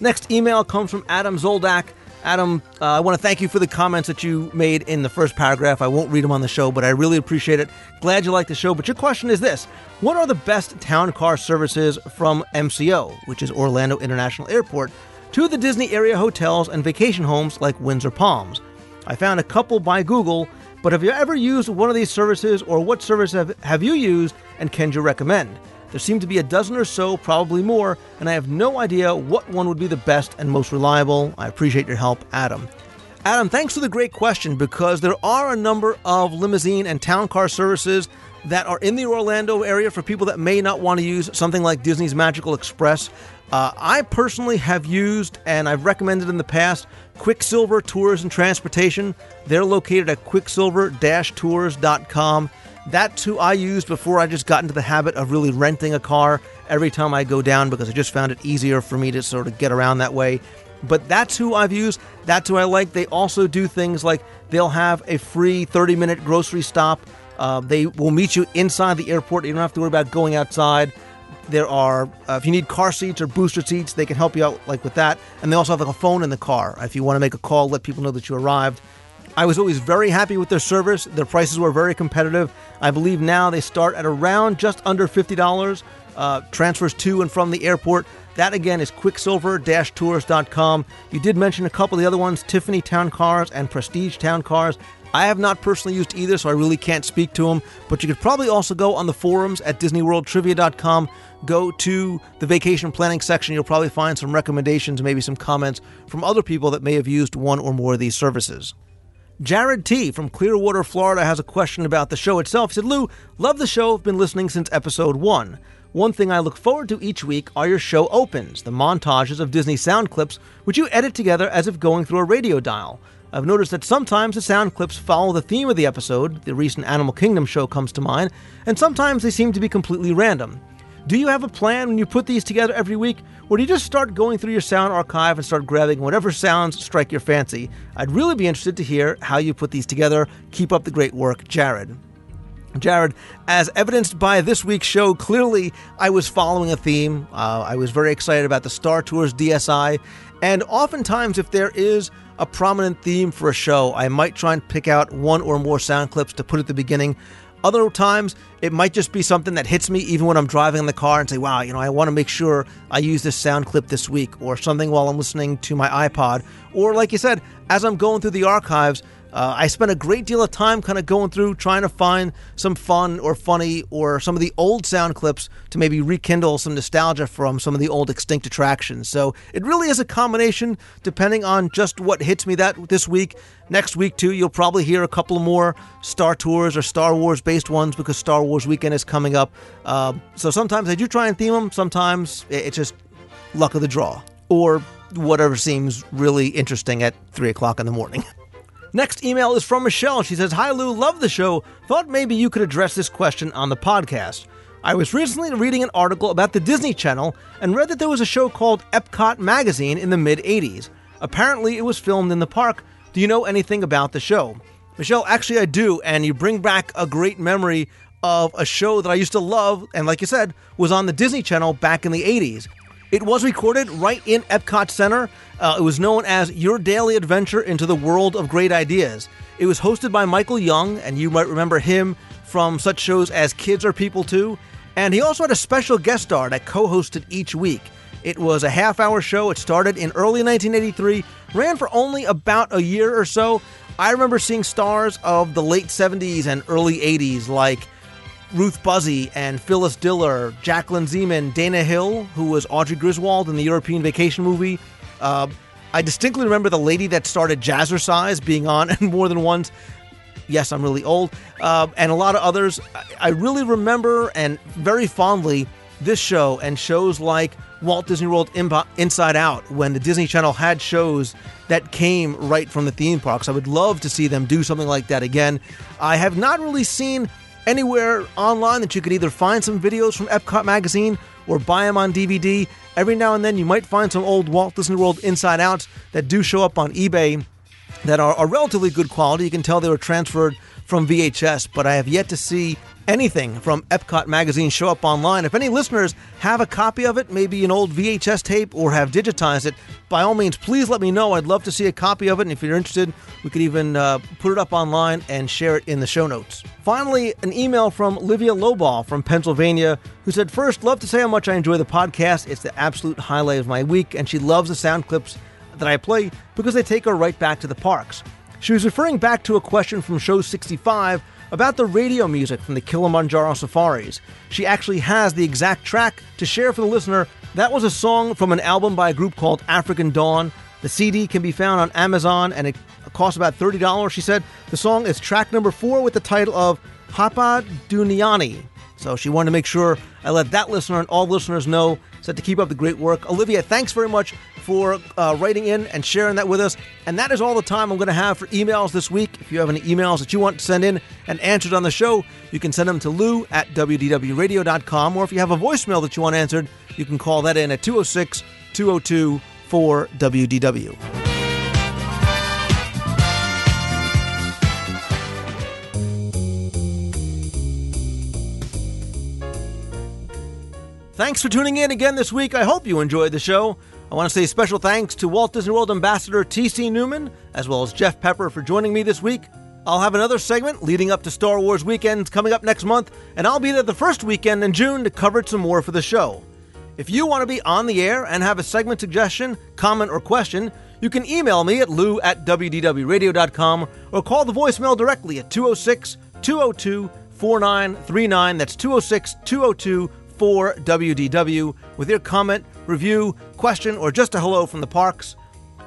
Next email comes from Adam Zoldak. Adam, uh, I want to thank you for the comments that you made in the first paragraph. I won't read them on the show, but I really appreciate it. Glad you like the show. But your question is this What are the best town car services from MCO, which is Orlando International Airport, to the Disney area hotels and vacation homes like Windsor Palms? I found a couple by Google, but have you ever used one of these services, or what service have, have you used, and can you recommend? There seem to be a dozen or so, probably more, and I have no idea what one would be the best and most reliable. I appreciate your help, Adam. Adam, thanks for the great question because there are a number of limousine and town car services that are in the Orlando area for people that may not want to use something like Disney's Magical Express. Uh, I personally have used and I've recommended in the past Quicksilver Tours and Transportation. They're located at quicksilver That's who I used before I just got into the habit of really renting a car every time I go down because I just found it easier for me to sort of get around that way. But that's who I've used. That's who I like. They also do things like they'll have a free 30 minute grocery stop. Uh, they will meet you inside the airport. You don't have to worry about going outside. There are, uh, if you need car seats or booster seats, they can help you out like with that. And they also have like a phone in the car. If you want to make a call, let people know that you arrived. I was always very happy with their service. Their prices were very competitive. I believe now they start at around just under $50. Uh, transfers to and from the airport. That again is quicksilver tours.com. You did mention a couple of the other ones Tiffany Town Cars and Prestige Town Cars. I have not personally used either, so I really can't speak to them. But you could probably also go on the forums at DisneyWorldTrivia.com. Go to the vacation planning section. You'll probably find some recommendations, maybe some comments from other people that may have used one or more of these services. Jared T. from Clearwater, Florida has a question about the show itself. He said, Lou, love the show. I've been listening since episode one. One thing I look forward to each week are your show opens, the montages of Disney sound clips, which you edit together as if going through a radio dial. I've noticed that sometimes the sound clips follow the theme of the episode, the recent Animal Kingdom show comes to mind, and sometimes they seem to be completely random. Do you have a plan when you put these together every week, or do you just start going through your sound archive and start grabbing whatever sounds strike your fancy? I'd really be interested to hear how you put these together. Keep up the great work, Jared. Jared, as evidenced by this week's show, clearly I was following a theme. Uh, I was very excited about the Star Tours DSI, and oftentimes, if there is a prominent theme for a show, I might try and pick out one or more sound clips to put at the beginning. Other times, it might just be something that hits me even when I'm driving in the car and say, wow, you know, I want to make sure I use this sound clip this week, or something while I'm listening to my iPod. Or, like you said, as I'm going through the archives, uh, I spent a great deal of time kind of going through trying to find some fun or funny or some of the old sound clips to maybe rekindle some nostalgia from some of the old extinct attractions. So it really is a combination depending on just what hits me that this week. Next week too, you'll probably hear a couple more Star Tours or Star Wars based ones because Star Wars weekend is coming up. Uh, so sometimes I do try and theme them. Sometimes it's just luck of the draw or whatever seems really interesting at three o'clock in the morning. Next email is from Michelle. She says, Hi Lou, love the show. Thought maybe you could address this question on the podcast. I was recently reading an article about the Disney Channel and read that there was a show called Epcot Magazine in the mid 80s. Apparently, it was filmed in the park. Do you know anything about the show? Michelle, actually, I do, and you bring back a great memory of a show that I used to love, and like you said, was on the Disney Channel back in the 80s. It was recorded right in Epcot Center. Uh, it was known as Your Daily Adventure into the World of Great Ideas. It was hosted by Michael Young, and you might remember him from such shows as Kids Are People Too. And he also had a special guest star that co hosted each week. It was a half hour show. It started in early 1983, ran for only about a year or so. I remember seeing stars of the late 70s and early 80s like Ruth Buzzi and Phyllis Diller, Jacqueline Zeman, Dana Hill, who was Audrey Griswold in the European Vacation movie. Uh, I distinctly remember the lady that started Jazzercise being on more than once. Yes, I'm really old. Uh, and a lot of others. I really remember and very fondly this show and shows like Walt Disney World Inside Out when the Disney Channel had shows that came right from the theme parks. I would love to see them do something like that again. I have not really seen anywhere online that you could either find some videos from Epcot Magazine or buy them on DVD. Every now and then you might find some old Walt Disney World Inside Outs that do show up on eBay that are, are relatively good quality. You can tell they were transferred from VHS, but I have yet to see anything from Epcot Magazine show up online. If any listeners have a copy of it, maybe an old VHS tape, or have digitized it, by all means, please let me know. I'd love to see a copy of it, and if you're interested, we could even uh, put it up online and share it in the show notes. Finally, an email from Livia Loball from Pennsylvania, who said, First, love to say how much I enjoy the podcast. It's the absolute highlight of my week, and she loves the sound clips that I play because they take her right back to the parks. She was referring back to a question from show 65 about the radio music from the Kilimanjaro safaris. She actually has the exact track to share for the listener. That was a song from an album by a group called African Dawn. The CD can be found on Amazon and it costs about $30. She said the song is track number four with the title of Papa Duniani. So she wanted to make sure I let that listener and all listeners know said to keep up the great work. Olivia, thanks very much for uh, writing in and sharing that with us. And that is all the time I'm going to have for emails this week. If you have any emails that you want to send in and answered on the show, you can send them to lou at wdwradio.com. Or if you have a voicemail that you want answered, you can call that in at 206 202 4WDW. Thanks for tuning in again this week. I hope you enjoyed the show. I want to say special thanks to Walt Disney World Ambassador T.C. Newman, as well as Jeff Pepper for joining me this week. I'll have another segment leading up to Star Wars weekends coming up next month, and I'll be there the first weekend in June to cover some more for the show. If you want to be on the air and have a segment suggestion, comment, or question, you can email me at lou at wdwradio.com or call the voicemail directly at 206 202 4939. That's 206 202 for WDW with your comment, review, question, or just a hello from the parks.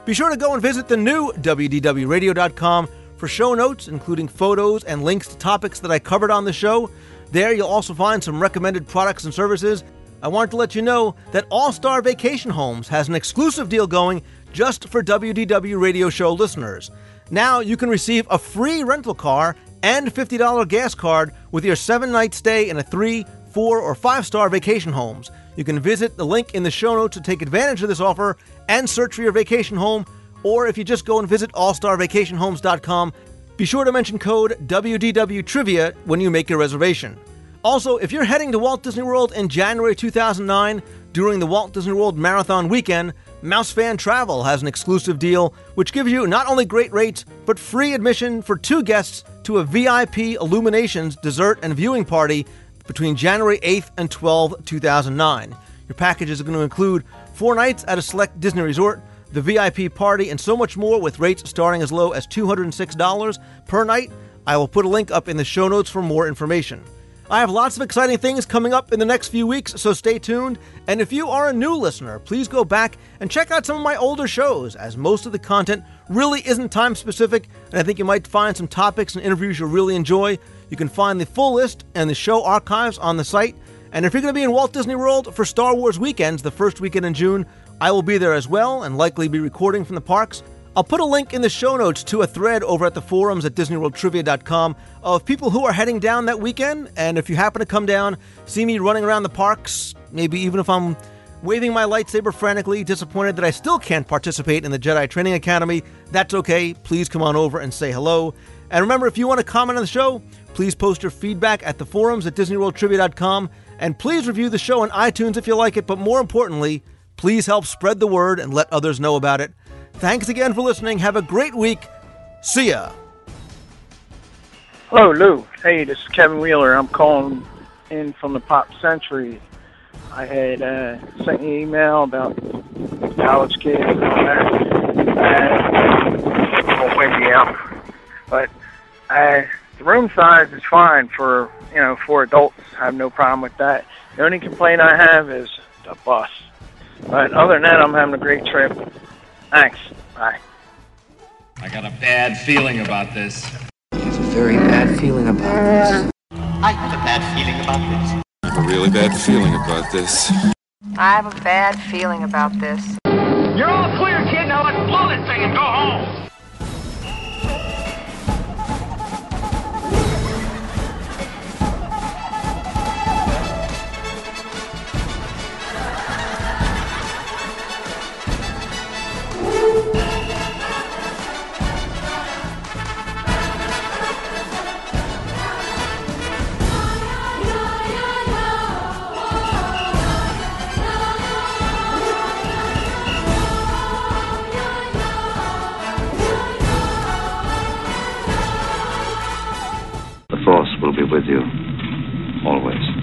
Be sure to go and visit the new WDWRadio.com for show notes, including photos and links to topics that I covered on the show. There, you'll also find some recommended products and services. I wanted to let you know that All Star Vacation Homes has an exclusive deal going just for WDW radio show listeners. Now you can receive a free rental car and $50 gas card with your seven night stay in a three, four, or five star vacation homes. You can visit the link in the show notes to take advantage of this offer and search for your vacation home. Or if you just go and visit allstarvacationhomes.com, be sure to mention code WDW Trivia when you make your reservation. Also, if you're heading to Walt Disney World in January 2009 during the Walt Disney World Marathon weekend, Mouse Fan Travel has an exclusive deal which gives you not only great rates, but free admission for two guests to a VIP Illuminations dessert and viewing party between January 8th and 12th, 2009. Your package is going to include four nights at a select Disney resort, the VIP party, and so much more with rates starting as low as $206 per night. I will put a link up in the show notes for more information. I have lots of exciting things coming up in the next few weeks, so stay tuned. And if you are a new listener, please go back and check out some of my older shows, as most of the content really isn't time specific, and I think you might find some topics and interviews you'll really enjoy. You can find the full list and the show archives on the site. And if you're going to be in Walt Disney World for Star Wars weekends, the first weekend in June, I will be there as well and likely be recording from the parks. I'll put a link in the show notes to a thread over at the forums at DisneyWorldTrivia.com of people who are heading down that weekend. And if you happen to come down, see me running around the parks, maybe even if I'm waving my lightsaber frantically, disappointed that I still can't participate in the Jedi Training Academy, that's okay. Please come on over and say hello. And remember, if you want to comment on the show, Please post your feedback at the forums at DisneyWorldTrivia.com, and please review the show on iTunes if you like it, but more importantly, please help spread the word and let others know about it. Thanks again for listening. Have a great week. See ya. Hello, Lou. Hey, this is Kevin Wheeler. I'm calling in from the Pop Century I had uh, sent you an email about college kids and all that. Uh, won't out. But uh, the room size is fine for, you know, for adults. I have no problem with that. The only complaint I have is the bus. But other than that, I'm having a great trip. Thanks. Bye. I got a bad feeling about this. I have a very bad feeling about this. I have a bad feeling about this. I have a really bad feeling about this. I have a bad feeling about this. You're all clear, kid. Now let's blow this thing and go home. Be with you always.